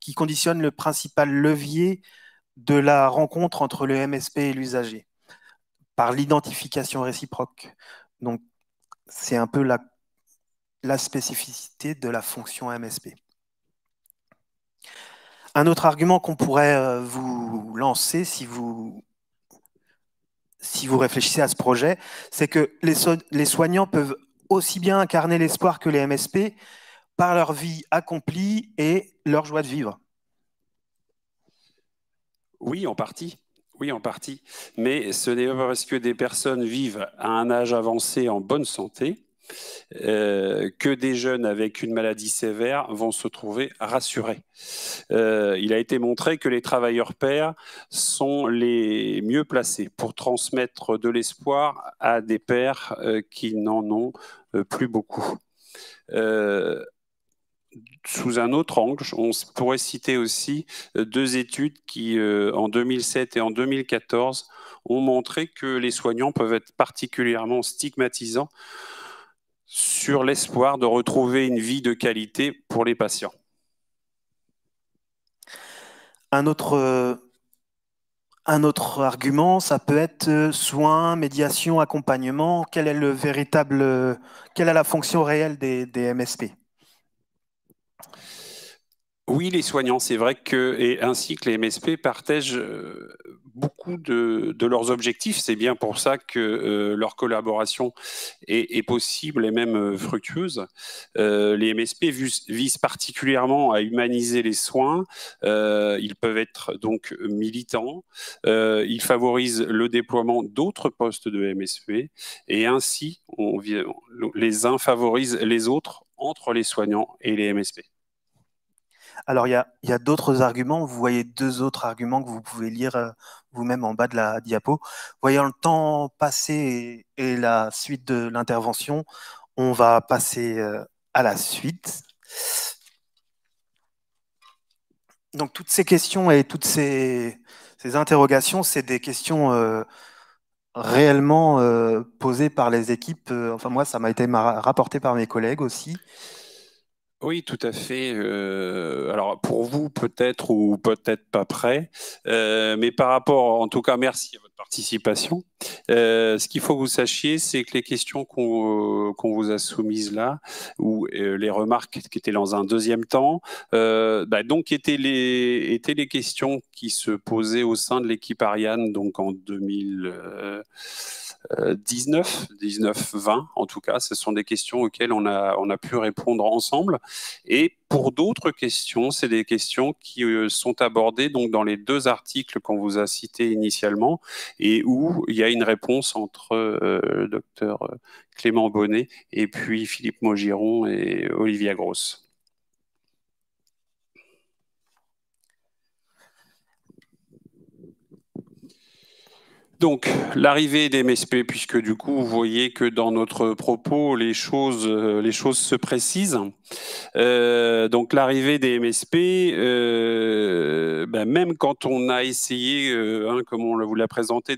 qui conditionne le principal levier de la rencontre entre le MSP et l'usager, par l'identification réciproque. Donc, c'est un peu la spécificité de la fonction MSP. Un autre argument qu'on pourrait euh, vous lancer si vous, si vous réfléchissez à ce projet, c'est que les, les soignants peuvent aussi bien incarner l'espoir que les MSP par leur vie accomplie et leur joie de vivre. Oui, en partie. Oui, en partie. Mais ce n'est pas parce que des personnes vivent à un âge avancé en bonne santé euh, que des jeunes avec une maladie sévère vont se trouver rassurés. Euh, il a été montré que les travailleurs pairs sont les mieux placés pour transmettre de l'espoir à des pères euh, qui n'en ont plus beaucoup. sous un autre angle, on pourrait citer aussi deux études qui, en 2007 et en 2014, ont montré que les soignants peuvent être particulièrement stigmatisants sur l'espoir de retrouver une vie de qualité pour les patients. Un autre, autre argument, ça peut être soins, médiation, accompagnement. Véritable, quelle est la fonction réelle des MSP oui, les soignants, c'est vrai que, et ainsi que les MSP partagent euh, beaucoup de, leurs objectifs. C'est bien pour ça que euh, leur collaboration est, possible et même euh, fructueuse. les MSP visent, particulièrement à humaniser les soins. ils peuvent être donc militants. ils favorisent le déploiement d'autres postes de MSP et ainsi les uns favorisent les autres entre les soignants et les MSP. Alors, il y a, d'autres arguments. Vous voyez deux autres arguments que vous pouvez lire euh, vous-même en bas de la diapo. Voyant le temps passé et, la suite de l'intervention, on va passer euh, à la suite. Donc, toutes ces questions et toutes ces, interrogations, c'est des questions euh, réellement posées par les équipes. enfin, moi, ça m'a été rapporté par mes collègues aussi. Oui, tout à fait. Euh, alors pour vous peut-être ou peut-être pas prêt, euh, mais par rapport, en tout cas, merci à votre participation. Euh, ce qu'il faut que vous sachiez, c'est que les questions qu'on vous a soumises là, ou les remarques qui étaient dans un deuxième temps, bah, donc étaient les, étaient les questions qui se posaient au sein de l'équipe Ariane, donc en 2000. 19, 19, 20 en tout cas. Ce sont des questions auxquelles on a, on a pu répondre ensemble. Et pour d'autres questions, c'est des questions qui euh, sont abordées donc dans les deux articles qu'on vous a cités initialement et où il y a une réponse entre euh, le docteur Clément Bonnet et puis Philippe Maugiron et Olivia Gross. Donc, l'arrivée des MSP, puisque du coup, vous voyez que dans notre propos, les choses, euh, se précisent. Euh, donc, l'arrivée des MSP, euh, ben, même quand on a essayé, hein, comme on vous l'a présenté,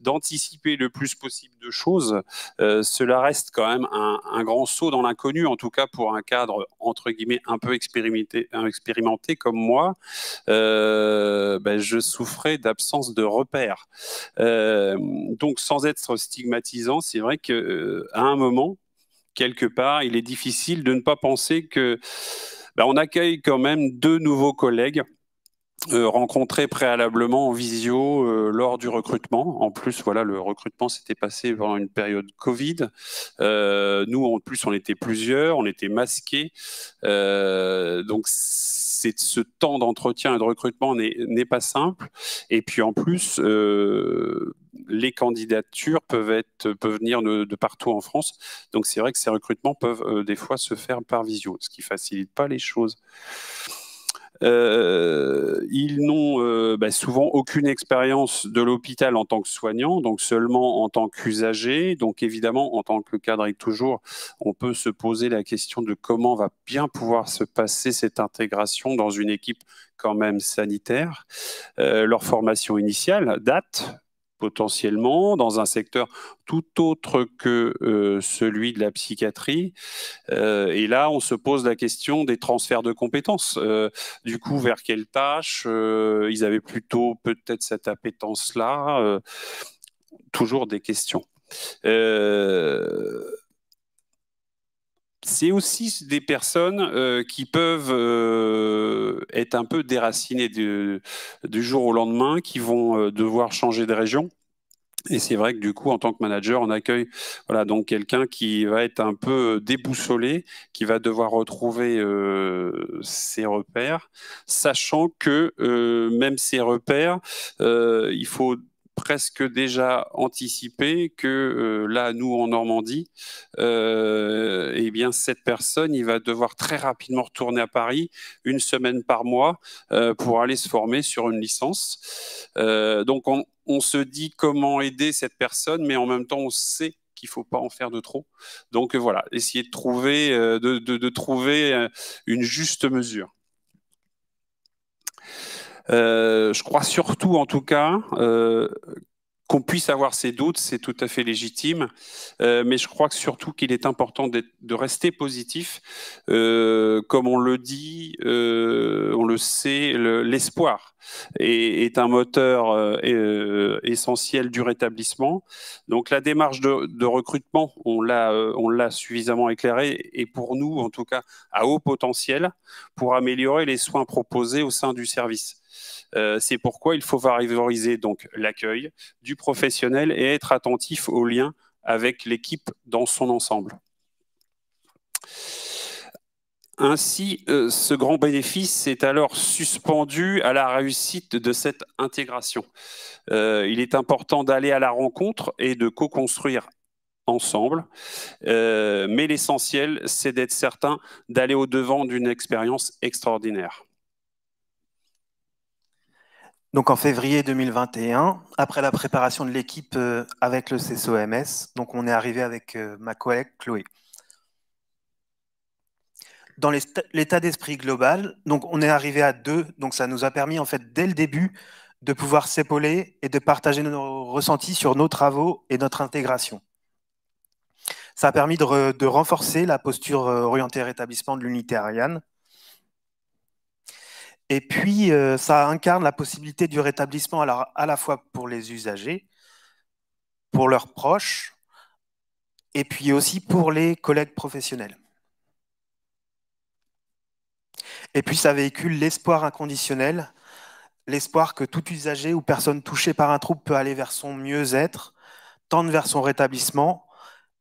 d'anticiper le plus possible de choses, cela reste quand même un, grand saut dans l'inconnu, en tout cas pour un cadre, entre guillemets, un peu expérimenté, expérimenté comme moi. Ben, je souffrais d'absence de repères. Euh, donc, sans être stigmatisant, c'est vrai qu'à euh, un moment, quelque part, il est difficile de ne pas penser que bah, on accueille quand même deux nouveaux collègues. Euh, rencontrés préalablement en visio lors du recrutement. En plus, voilà, le recrutement s'était passé pendant une période Covid. nous, en plus, on était plusieurs, on était masqués. donc, ce temps d'entretien et de recrutement n'est pas simple. Et puis en plus, euh, les candidatures peuvent, être, peuvent venir de, partout en France. Donc c'est vrai que ces recrutements peuvent euh, des fois se faire par visio, ce qui facilite pas les choses. Euh, ils n'ont euh, bah, souvent aucune expérience de l'hôpital en tant que soignant, donc seulement en tant qu'usager. Donc évidemment, en tant que cadre et toujours, on peut se poser la question de comment va bien pouvoir se passer cette intégration dans une équipe quand même sanitaire. Euh, leur formation initiale date potentiellement dans un secteur tout autre que euh, celui de la psychiatrie. Euh, et là, on se pose la question des transferts de compétences. Euh, du coup, vers quelles tâches Ils avaient plutôt peut-être cette appétence-là. toujours des questions c'est aussi des personnes qui peuvent être un peu déracinées du, jour au lendemain, qui vont devoir changer de région. Et c'est vrai que du coup, en tant que manager, on accueille voilà donc quelqu'un qui va être un peu déboussolé, qui va devoir retrouver ses repères, sachant que même ses repères, il faut presque déjà anticipé que euh, là, nous en Normandie, euh, eh bien cette personne, il va devoir très rapidement retourner à Paris une semaine par mois euh, pour aller se former sur une licence. donc on, se dit comment aider cette personne, mais en même temps on sait qu'il ne faut pas en faire de trop. Donc voilà, essayer de, trouver une juste mesure. Je crois surtout, en tout cas, qu'on puisse avoir ses doutes, c'est tout à fait légitime, euh, mais je crois que surtout qu'il est important de rester positif. Euh, comme on le dit, euh, on le sait, l'espoir est, un moteur essentiel du rétablissement. Donc la démarche de, de recrutement, on l'a suffisamment éclairé, et pour nous, en tout cas, à haut potentiel pour améliorer les soins proposés au sein du service. Euh, c'est pourquoi il faut valoriser donc l'accueil du professionnel et être attentif au lien avec l'équipe dans son ensemble. Ainsi, euh, ce grand bénéfice est alors suspendu à la réussite de cette intégration. Euh, il est important d'aller à la rencontre et de co-construire ensemble, mais l'essentiel, c'est d'être certain d'aller au-devant d'une expérience extraordinaire. Donc en février 2021, après la préparation de l'équipe euh, avec le CSOMS, donc on est arrivé avec euh, ma collègue Chloé. Dans l'état d'esprit global, donc on est arrivé à deux, donc ça nous a permis en fait dès le début de pouvoir s'épauler et de partager nos ressentis sur nos travaux et notre intégration. Ça a permis de, de renforcer la posture euh, orientée rétablissement de l'unité Ariane, et puis, euh, ça incarne la possibilité du rétablissement à la, fois pour les usagers, pour leurs proches, et puis aussi pour les collègues professionnels. Et puis, ça véhicule l'espoir inconditionnel, l'espoir que tout usager ou personne touchée par un trouble peut aller vers son mieux-être, tendre vers son rétablissement,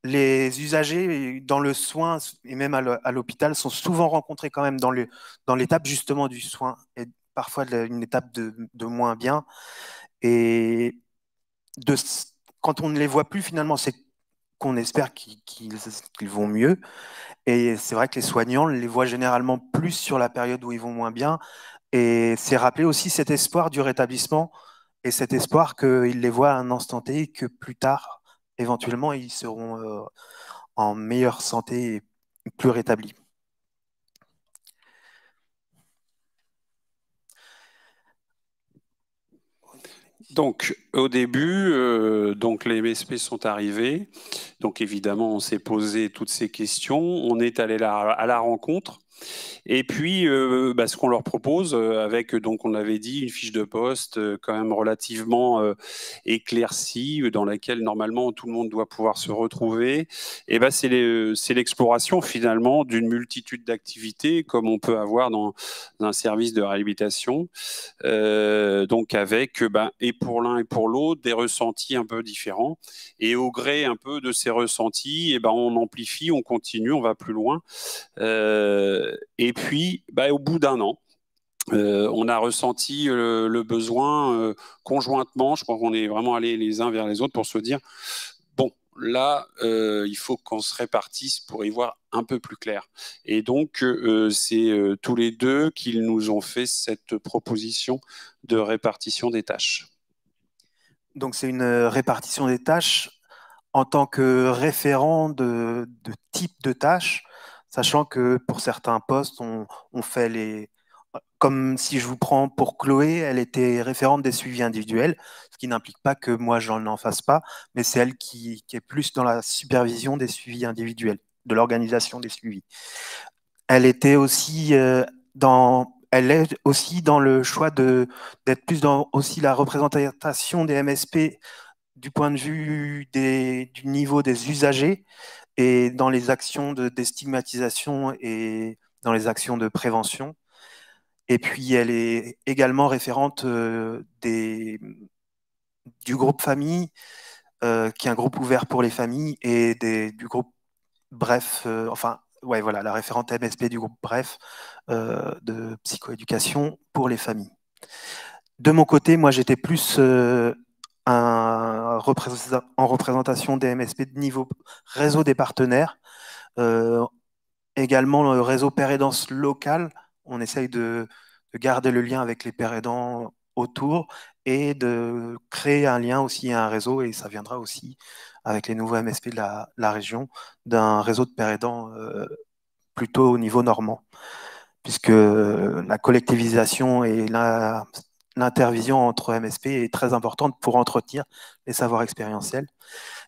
les usagers dans le soin et même à l'hôpital sont souvent rencontrés quand même dans l'étape justement du soin et parfois une étape de, moins bien. Et de, quand on ne les voit plus, finalement, c'est qu'on espère qu'ils vont mieux. Et c'est vrai que les soignants les voient généralement plus sur la période où ils vont moins bien. Et c'est rappeler aussi cet espoir du rétablissement et cet espoir qu'ils les voient à un instant T et que plus tard, éventuellement, ils seront euh, en meilleure santé et plus rétablis. Donc, au début, euh, donc les MSP sont arrivés. Donc, évidemment, on s'est posé toutes ces questions. On est allé à la rencontre. Et puis, euh, bah, ce qu'on leur propose, euh, avec, donc, on avait dit, une fiche de poste euh, quand même relativement éclaircie, dans laquelle normalement tout le monde doit pouvoir se retrouver, et bah, c'est l'exploration finalement d'une multitude d'activités comme on peut avoir dans un service de réhabilitation, donc avec, bah, et pour l'un et pour l'autre, des ressentis un peu différents. Et au gré un peu de ces ressentis, et ben, on amplifie, on continue, on va plus loin. Et puis, bah, au bout d'un an, euh, on a ressenti euh, le besoin euh, conjointement, je crois qu'on est vraiment allés les uns vers les autres pour se dire, bon, là, il faut qu'on se répartisse pour y voir un peu plus clair. Et donc, c'est tous les deux qu'ils nous ont fait cette proposition de répartition des tâches. Donc, c'est une répartition des tâches en tant que référent de type de tâches sachant que pour certains postes, on, fait les... Comme si je vous prends pour Chloé, elle était référente des suivis individuels, ce qui n'implique pas que moi, j'en en fasse pas, mais c'est elle qui, est plus dans la supervision des suivis individuels, de l'organisation des suivis. Elle était aussi euh, dans elle est aussi dans le choix d'être plus dans aussi la représentation des MSP du point de vue du niveau des usagers et dans les actions de déstigmatisation et dans les actions de prévention. Et puis, elle est également référente euh, des, du groupe famille, euh, qui est un groupe ouvert pour les familles, et des, du groupe Bref, euh, enfin, ouais, voilà, la référente MSP du groupe Bref de psychoéducation pour les familles. De mon côté, moi, j'étais plus en représentation des MSP de niveau réseau des partenaires. Euh, également le réseau père local. On essaye de, garder le lien avec les pères aidants autour et de créer un lien aussi à un réseau et ça viendra aussi avec les nouveaux MSP de la, région, d'un réseau de pères aidants plutôt au niveau normand, puisque la collectivisation et l'intervision entre MSP est très importante pour entretenir les savoirs expérientiels.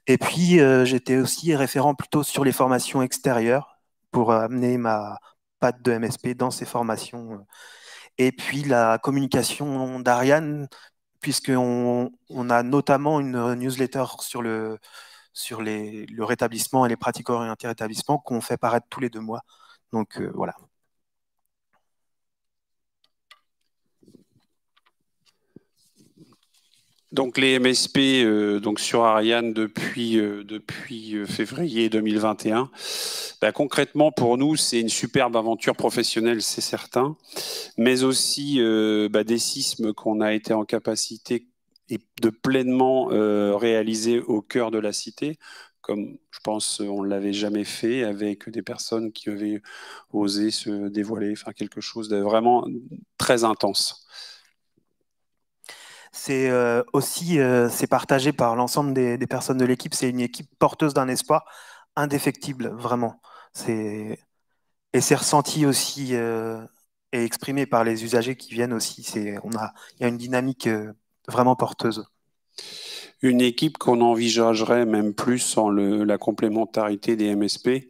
Et puis, j'étais aussi référent plutôt sur les formations extérieures pour amener ma patte de MSP dans ces formations. Et puis, la communication d'Ariane puisqu'on on a notamment une newsletter sur le, sur les, le rétablissement et les pratiques orientées rétablissement qu'on fait paraître tous les deux mois. Donc euh, voilà. Donc les MSP euh, donc sur Ariane depuis, euh, depuis euh, février 2021. Bah, concrètement pour nous c'est une superbe aventure professionnelle c'est certain, mais aussi bah, des sismes qu'on a été en capacité de pleinement réaliser au cœur de la cité comme je pense on ne l'avait jamais fait avec des personnes qui avaient osé se dévoiler, faire quelque chose de vraiment très intense c'est euh, aussi euh, c'est partagé par l'ensemble des, personnes de l'équipe. C'est une équipe porteuse d'un espoir indéfectible, vraiment. C'est et c'est ressenti aussi euh, et exprimé par les usagers qui viennent aussi. C'est on a il y a une dynamique vraiment porteuse. Une équipe qu'on envisagerait même plus sans la complémentarité des MSP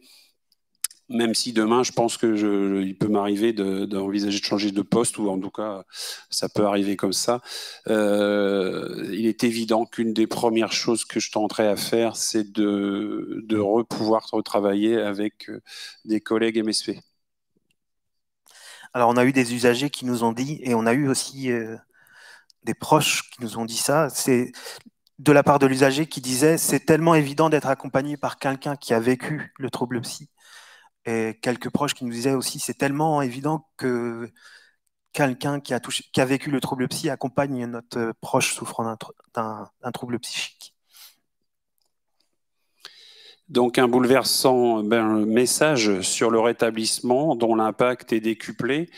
même si demain, je pense que il peut m'arriver d'envisager de, changer de poste, ou en tout cas, ça peut arriver comme ça. Euh, il est évident qu'une des premières choses que je tenterai à faire, c'est de, de pouvoir retravailler avec euh, des collègues MSP. Alors, on a eu des usagers qui nous ont dit, et on a eu aussi euh, des proches qui nous ont dit ça, c'est de la part de l'usager qui disait c'est tellement évident d'être accompagné par quelqu'un qui a vécu le trouble psy et quelques proches qui nous disaient aussi, c'est tellement évident que quelqu'un qui a, qui a vécu le trouble psy accompagne notre proche souffrant d'un trouble psychique. Donc un bouleversant ben, message sur le rétablissement dont l'impact est décuplé.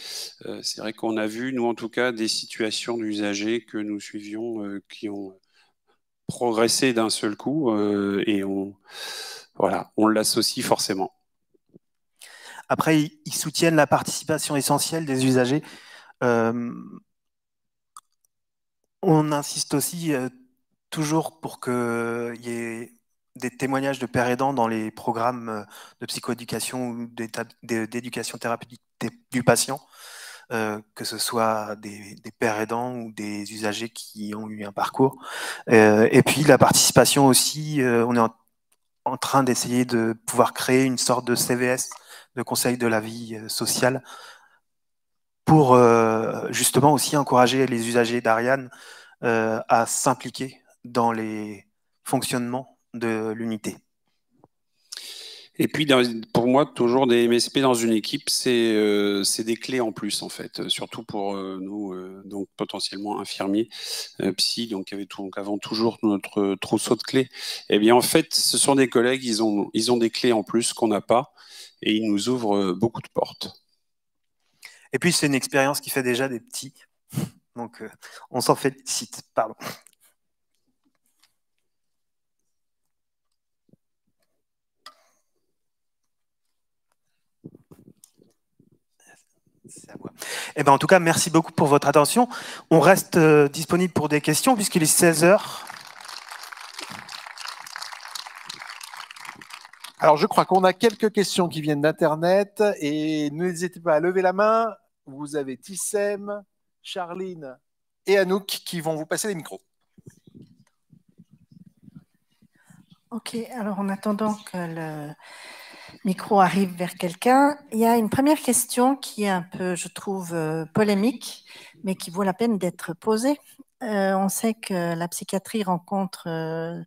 Euh, c'est vrai qu'on a vu, nous en tout cas, des situations d'usagers que nous suivions euh, qui ont progressé d'un seul coup euh, et on, voilà, on l'associe forcément. Après, ils, soutiennent la participation essentielle des usagers. Euh, on insiste aussi euh, toujours pour qu'il y ait des témoignages de pères aidants dans les programmes euh, de psychoéducation ou d'éducation thérapeutique du patient, que ce soit des, pères aidants ou des usagers qui ont eu un parcours. et puis la participation aussi, on est en train d'essayer de pouvoir créer une sorte de CVS de conseil de la vie euh, sociale pour euh, justement aussi encourager les usagers d'Ariane euh, à s'impliquer dans les fonctionnements de l'unité. Et puis, pour moi, toujours des MSP dans une équipe, c'est des clés en plus, en fait, surtout pour nous, donc potentiellement infirmiers, psy, donc, avait donc avons toujours notre trousseau de clés. Eh bien, en fait, ce sont des collègues, ils ont des clés en plus qu'on n'a pas et il nous ouvre euh, beaucoup de portes. Et puis c'est une expérience qui fait déjà des petits, donc euh, on s'en félicite. Pardon. Eh ben, en tout cas, merci beaucoup pour votre attention. On reste euh, disponible pour des questions puisqu'il est 16 heures. Alors, je crois qu'on a quelques questions qui viennent d'Internet et n'hésitez pas à lever la main. Vous avez Tissem, Charline et Anouk qui vont vous passer les micros. Ok, alors en attendant que le micro arrive vers quelqu'un, il y a une première question qui est un peu, je trouve, euh, polémique, mais qui vaut la peine d'être posée. Euh, on sait que la psychiatrie rencontre euh,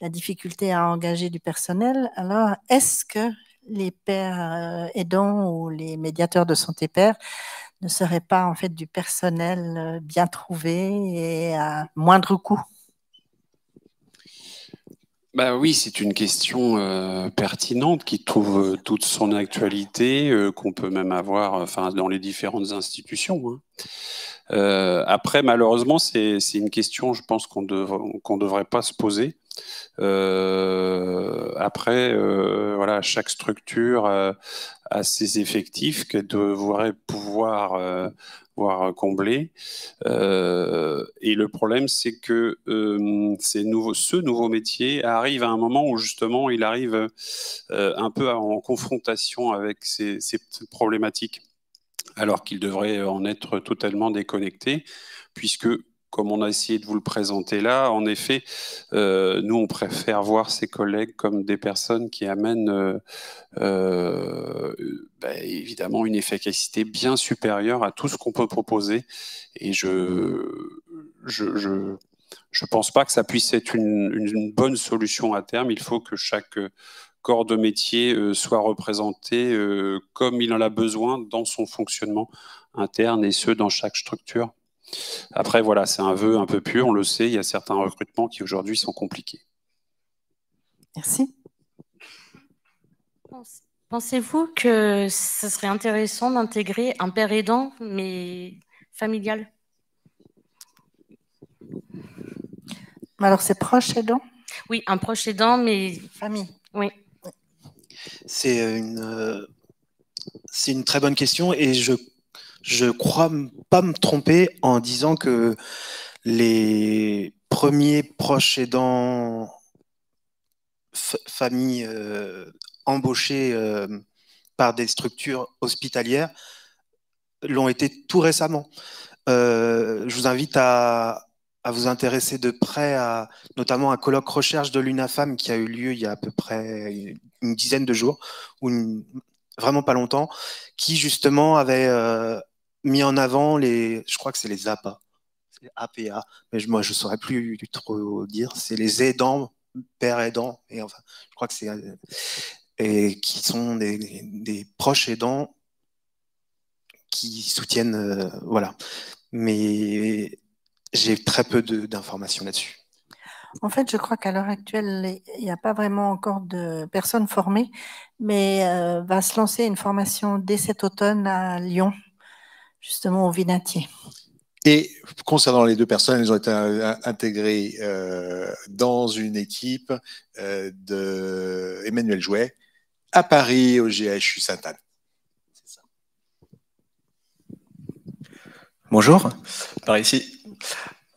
la difficulté à engager du personnel. Alors, est-ce que les pères euh, aidants ou les médiateurs de santé père ne seraient pas en fait du personnel euh, bien trouvé et à moindre coût? Bah oui, c'est une question euh, pertinente qui trouve toute son actualité, qu'on peut même avoir enfin, dans les différentes institutions. Hein. après, malheureusement, c'est une question, je pense, qu'on ne devrait pas se poser. Après, voilà, chaque structure a ses effectifs qu'elle devrait pouvoir voire combler. Euh, et le problème, c'est que euh, ces nouveaux, ce nouveau métier arrive à un moment où justement il arrive euh, un peu en confrontation avec ces, ces problématiques, alors qu'il devrait en être totalement déconnecté, puisque comme on a essayé de vous le présenter là, en effet, euh, nous, on préfère voir ses collègues comme des personnes qui amènent euh, euh, bah, évidemment une efficacité bien supérieure à tout ce qu'on peut proposer. Et je je, je, pense pas que ça puisse être une, une, bonne solution à terme. Il faut que chaque corps de métier soit représenté comme il en a besoin dans son fonctionnement interne et ce, dans chaque structure. Après, voilà, c'est un vœu un peu pur, on le sait, il y a certains recrutements qui aujourd'hui sont compliqués. Merci. Pensez-vous que ce serait intéressant d'intégrer un père aidant, mais familial? Alors, c'est proche aidant? Oui, un proche aidant, mais. Famille. Oui. C'est une, c'est une très bonne question et je je crois pas me tromper en disant que les premiers proches aidants, familles euh, embauchées euh, par des structures hospitalières l'ont été tout récemment. Euh, je vous invite à, vous intéresser de près à notamment un colloque recherche de l'UNAFAM qui a eu lieu il y a à peu près une dizaine de jours, ou vraiment pas longtemps, qui justement avait mis en avant les, je crois que c'est les APA, APA, mais moi je saurais plus trop dire, c'est les aidants, pères aidants, et enfin, je crois que c'est et qui sont des, proches aidants qui soutiennent, euh, voilà. Mais j'ai très peu d'informations là-dessus. En fait, je crois qu'à l'heure actuelle, il n'y a pas vraiment encore de personnes formées, mais euh, va se lancer une formation dès cet automne à Lyon justement au Vinatier. Et concernant les deux personnes, elles ont été intégrées euh, dans une équipe euh, de Emmanuel Jouet à Paris au GHU Sainte-Anne. Bonjour, par ici.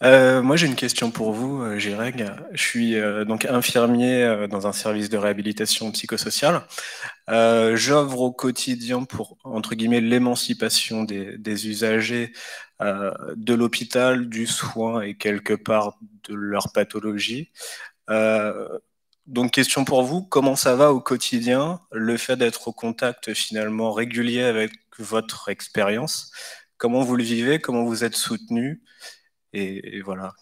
Euh, moi, j'ai une question pour vous, euh, Géreg. Je suis euh, donc infirmier dans un service de réhabilitation psychosociale. J'œuvre au quotidien pour, entre guillemets, l'émancipation des, usagers de l'hôpital, du soin et quelque part de leur pathologie. donc, question pour vous, comment ça va au quotidien, le fait d'être au contact finalement régulier avec votre expérience? Comment vous le vivez? Comment vous êtes soutenu? Et, voilà.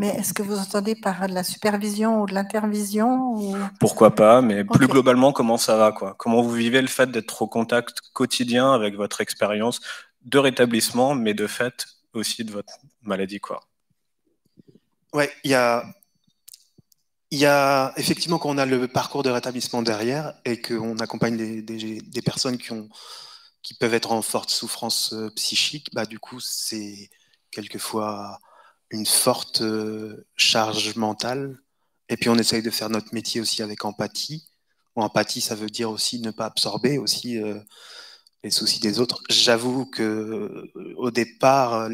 Mais est-ce que vous entendez par de la supervision ou de l'intervision Pourquoi pas, mais plus globalement, comment ça va quoi? Comment vous vivez le fait d'être au contact quotidien avec votre expérience de rétablissement, mais de fait aussi de votre maladie quoi? Ouais, il y a, y a effectivement quand on a le parcours de rétablissement derrière et qu'on accompagne des, des, personnes qui, ont, qui peuvent être en forte souffrance euh, psychique, bah, du coup, c'est quelquefois une forte euh, charge mentale. Et puis on essaye de faire notre métier aussi avec empathie. empathie, ça veut dire aussi ne pas absorber aussi euh, les soucis des autres. J'avoue que euh, au départ,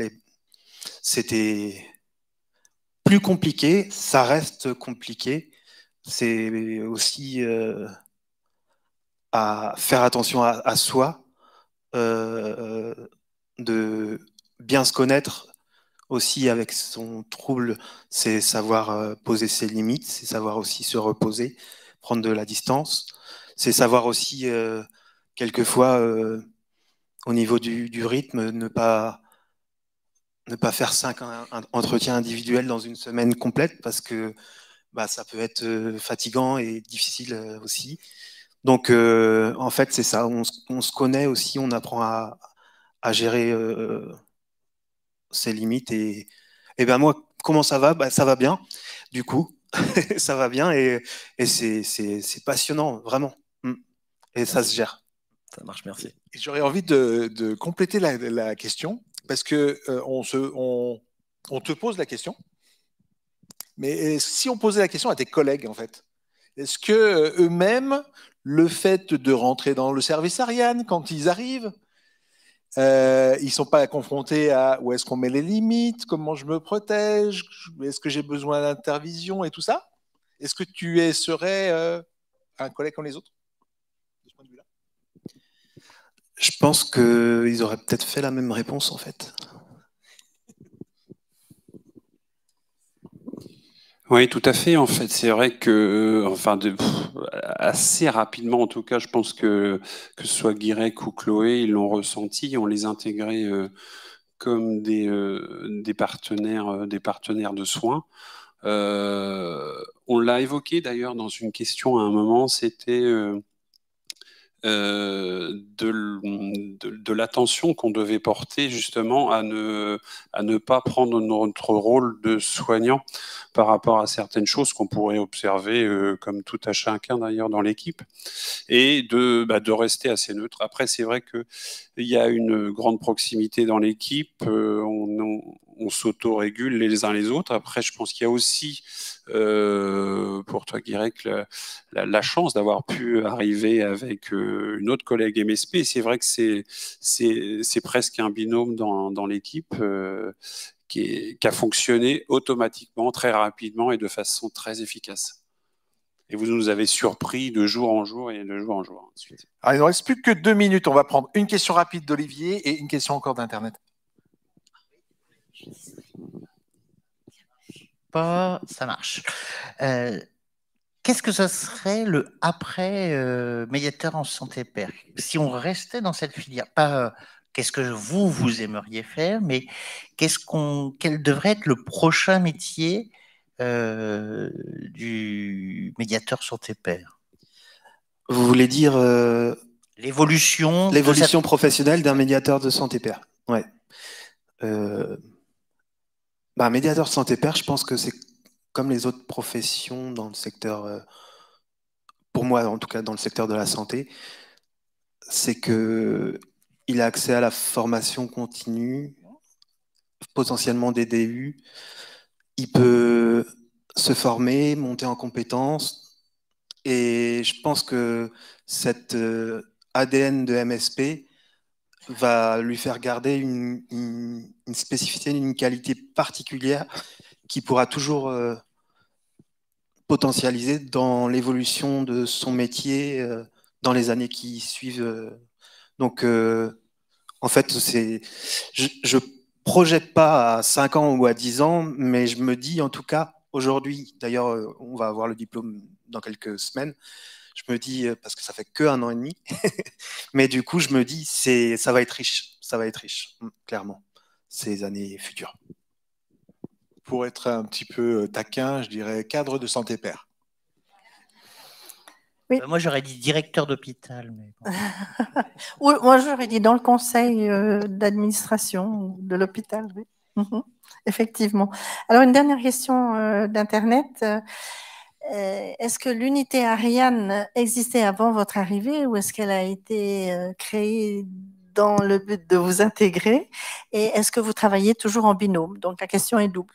c'était plus compliqué. Ça reste compliqué. C'est aussi à faire attention à soi, de bien se connaître aussi avec son trouble, c'est savoir euh, poser ses limites, c'est savoir aussi se reposer, prendre de la distance, c'est savoir aussi euh, quelquefois euh, au niveau du, rythme ne pas ne pas faire cinq entretiens individuels dans une semaine complète parce que bah, ça peut être fatigant et difficile aussi. Donc en fait c'est ça, on, se connaît aussi, on apprend à, à gérer ses limites. Et, et ben moi, comment ça va? Bah, Ça va bien, du coup. (laughs) ça va bien et, c'est passionnant, vraiment. Mm. Et ça se gère. Ça marche, merci. J'aurais envie de, compléter la, question parce que euh, on, se, on, te pose la question. Mais si on posait la question à tes collègues, en fait, est-ce que euh, eux-mêmes, le fait de rentrer dans le service Ariane quand ils arrivent, euh, ils ne sont pas confrontés à où est-ce qu'on met les limites, comment je me protège, est-ce que j'ai besoin d'intervision et tout ça. Est-ce que tu es, serais euh, un collègue comme les autres? Je pense qu'ils auraient peut-être fait la même réponse en fait. Oui, tout à fait. En fait, c'est vrai que, enfin, de, assez rapidement, en tout cas, je pense que que ce soit Guirec ou Chloé, ils l'ont ressenti. On les intégrait euh, comme des, euh, des partenaires, euh, des partenaires de soins. on l'a évoqué d'ailleurs dans une question à un moment. C'était euh, de, de, l'attention qu'on devait porter justement à ne, à ne pas prendre notre rôle de soignant par rapport à certaines choses qu'on pourrait observer, euh, comme tout à chacun d'ailleurs dans l'équipe, et de, bah, de rester assez neutre. Après, c'est vrai qu'il y a une grande proximité dans l'équipe, euh, s'auto-régule les uns les autres. Après, je pense qu'il y a aussi, euh, pour toi, Guirec, la, chance d'avoir pu arriver avec euh, une autre collègue MSP. C'est vrai que c'est, presque un binôme dans, l'équipe euh, qui, a fonctionné automatiquement, très rapidement et de façon très efficace. Et vous nous avez surpris de jour en jour et de jour en jour ensuite. Alors, il ne reste plus que deux minutes. On va prendre une question rapide d'Olivier et une question encore d'Internet. Pas, ça marche. Euh, qu'est-ce que ce serait le après euh, médiateur en santé père? Si on restait dans cette filière, pas euh, qu'est-ce que vous vous aimeriez faire, mais qu'est-ce qu'on, quel devrait être le prochain métier du médiateur santé père? Vous voulez dire l'évolution, l'évolution professionnelle d'un médiateur de santé père Ouais. Bah, médiateur santé père, je pense que c'est comme les autres professions dans le secteur, euh, pour moi en tout cas dans le secteur de la santé, c'est que il a accès à la formation continue, potentiellement des DU. Il peut se former, monter en compétences. Et je pense que cet euh, ADN de MSP va lui faire garder une, spécificité, une qualité particulière qui pourra toujours euh, potentialiser dans l'évolution de son métier euh, dans les années qui suivent. Euh. Donc, en fait, c'est, je, ne projette pas à 5 ans ou à 10 ans, mais je me dis en tout cas aujourd'hui, d'ailleurs, on va avoir le diplôme dans quelques semaines, je me dis, euh, parce que ça fait que un an et demi, (laughs) mais du coup, je me dis, c'est, ça va être riche, ça va être riche, mm, clairement, ces années futures. Pour être un petit peu euh, taquin, je dirais cadre de santé père. Oui. Euh, moi, j'aurais dit directeur d'hôpital. Mais (laughs) oui, moi, j'aurais dit dans le conseil d'administration de l'hôpital. Oui. Mhm. Effectivement. Alors, une dernière question d'Internet. Euh, est-ce que l'unité Ariane existait avant votre arrivée ou est-ce qu'elle a été euh, créée dans le but de vous intégrer? Et est-ce que vous travaillez toujours en binôme? Donc la question est double.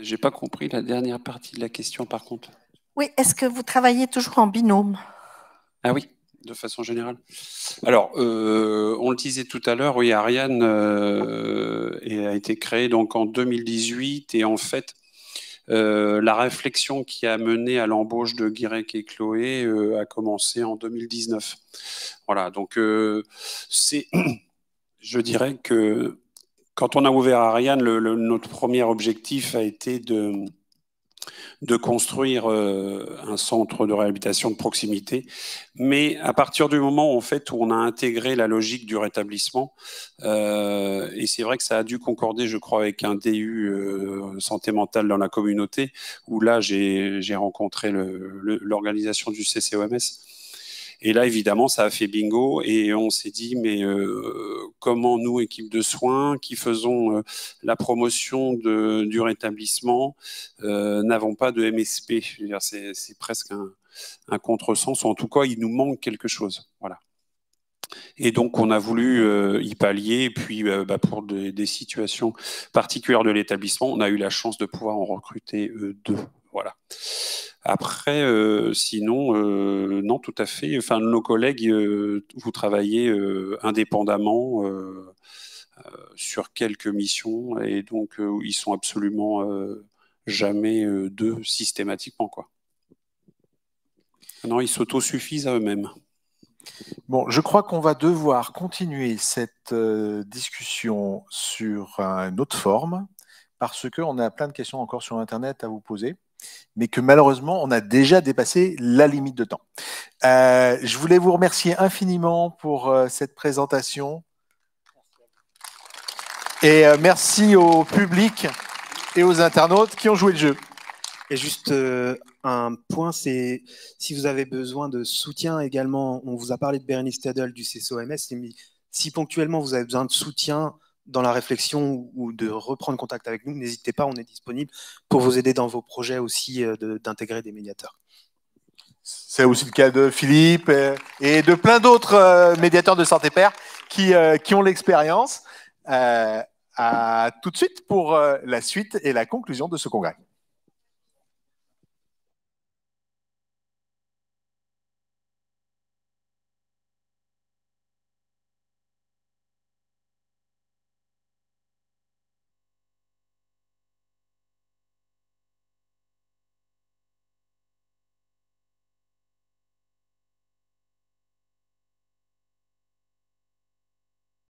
J'ai pas compris la dernière partie de la question par contre. Oui, est-ce que vous travaillez toujours en binôme? Ah oui, de façon générale. Alors, euh, on le disait tout à l'heure, oui, Ariane a été créée donc en 2018 et en fait, euh, la réflexion qui a mené à l'embauche de Guirec et Chloé euh, a commencé en 2019. Voilà, donc euh, c'est, (clears throat) je dirais que quand on a ouvert Ariane, notre premier objectif a été de de construire euh, un centre de réhabilitation de proximité. Mais à partir du moment où on a intégré la logique du rétablissement, euh, et c'est vrai que ça a dû concorder, je crois, avec un DU euh, santé mentale dans la communauté, où là, j'ai rencontré l'organisation du CCOMS. Et là, évidemment, ça a fait bingo et on s'est dit, mais comment nous, équipe de soins, qui faisons la promotion du rétablissement, n'avons pas de MSP C'est presque un, contresens, ou en tout cas, il nous manque quelque chose. Voilà. Et donc, on a voulu euh, y pallier. Et puis, euh, bah, pour des, situations particulières de l'établissement, on a eu la chance de pouvoir en recruter euh, deux. Voilà. Après, sinon, non, tout à fait. Enfin, nos collègues, vous travaillez indépendamment sur quelques missions, et donc ils sont absolument jamais deux systématiquement, quoi. Non, ils s'autosuffisent à eux-mêmes. Bon, je crois qu'on va devoir continuer cette euh, discussion sur une autre forme, parce qu'on a plein de questions encore sur Internet à vous poser, mais que malheureusement, on a déjà dépassé la limite de temps. Euh, je voulais vous remercier infiniment pour euh, cette présentation. Et merci au public et aux internautes qui ont joué le jeu. Et juste un point, c'est si vous avez besoin de soutien également, on vous a parlé de Bernie Stadel du CCOMS, si ponctuellement vous avez besoin de soutien dans la réflexion ou de reprendre contact avec nous, n'hésitez pas, on est disponible pour vous aider dans vos projets aussi euh, d'intégrer des médiateurs. C'est aussi le cas de Philippe et de plein d'autres euh, médiateurs de santé père qui, euh, qui ont l'expérience. à tout de suite pour la suite et la conclusion de ce congrès.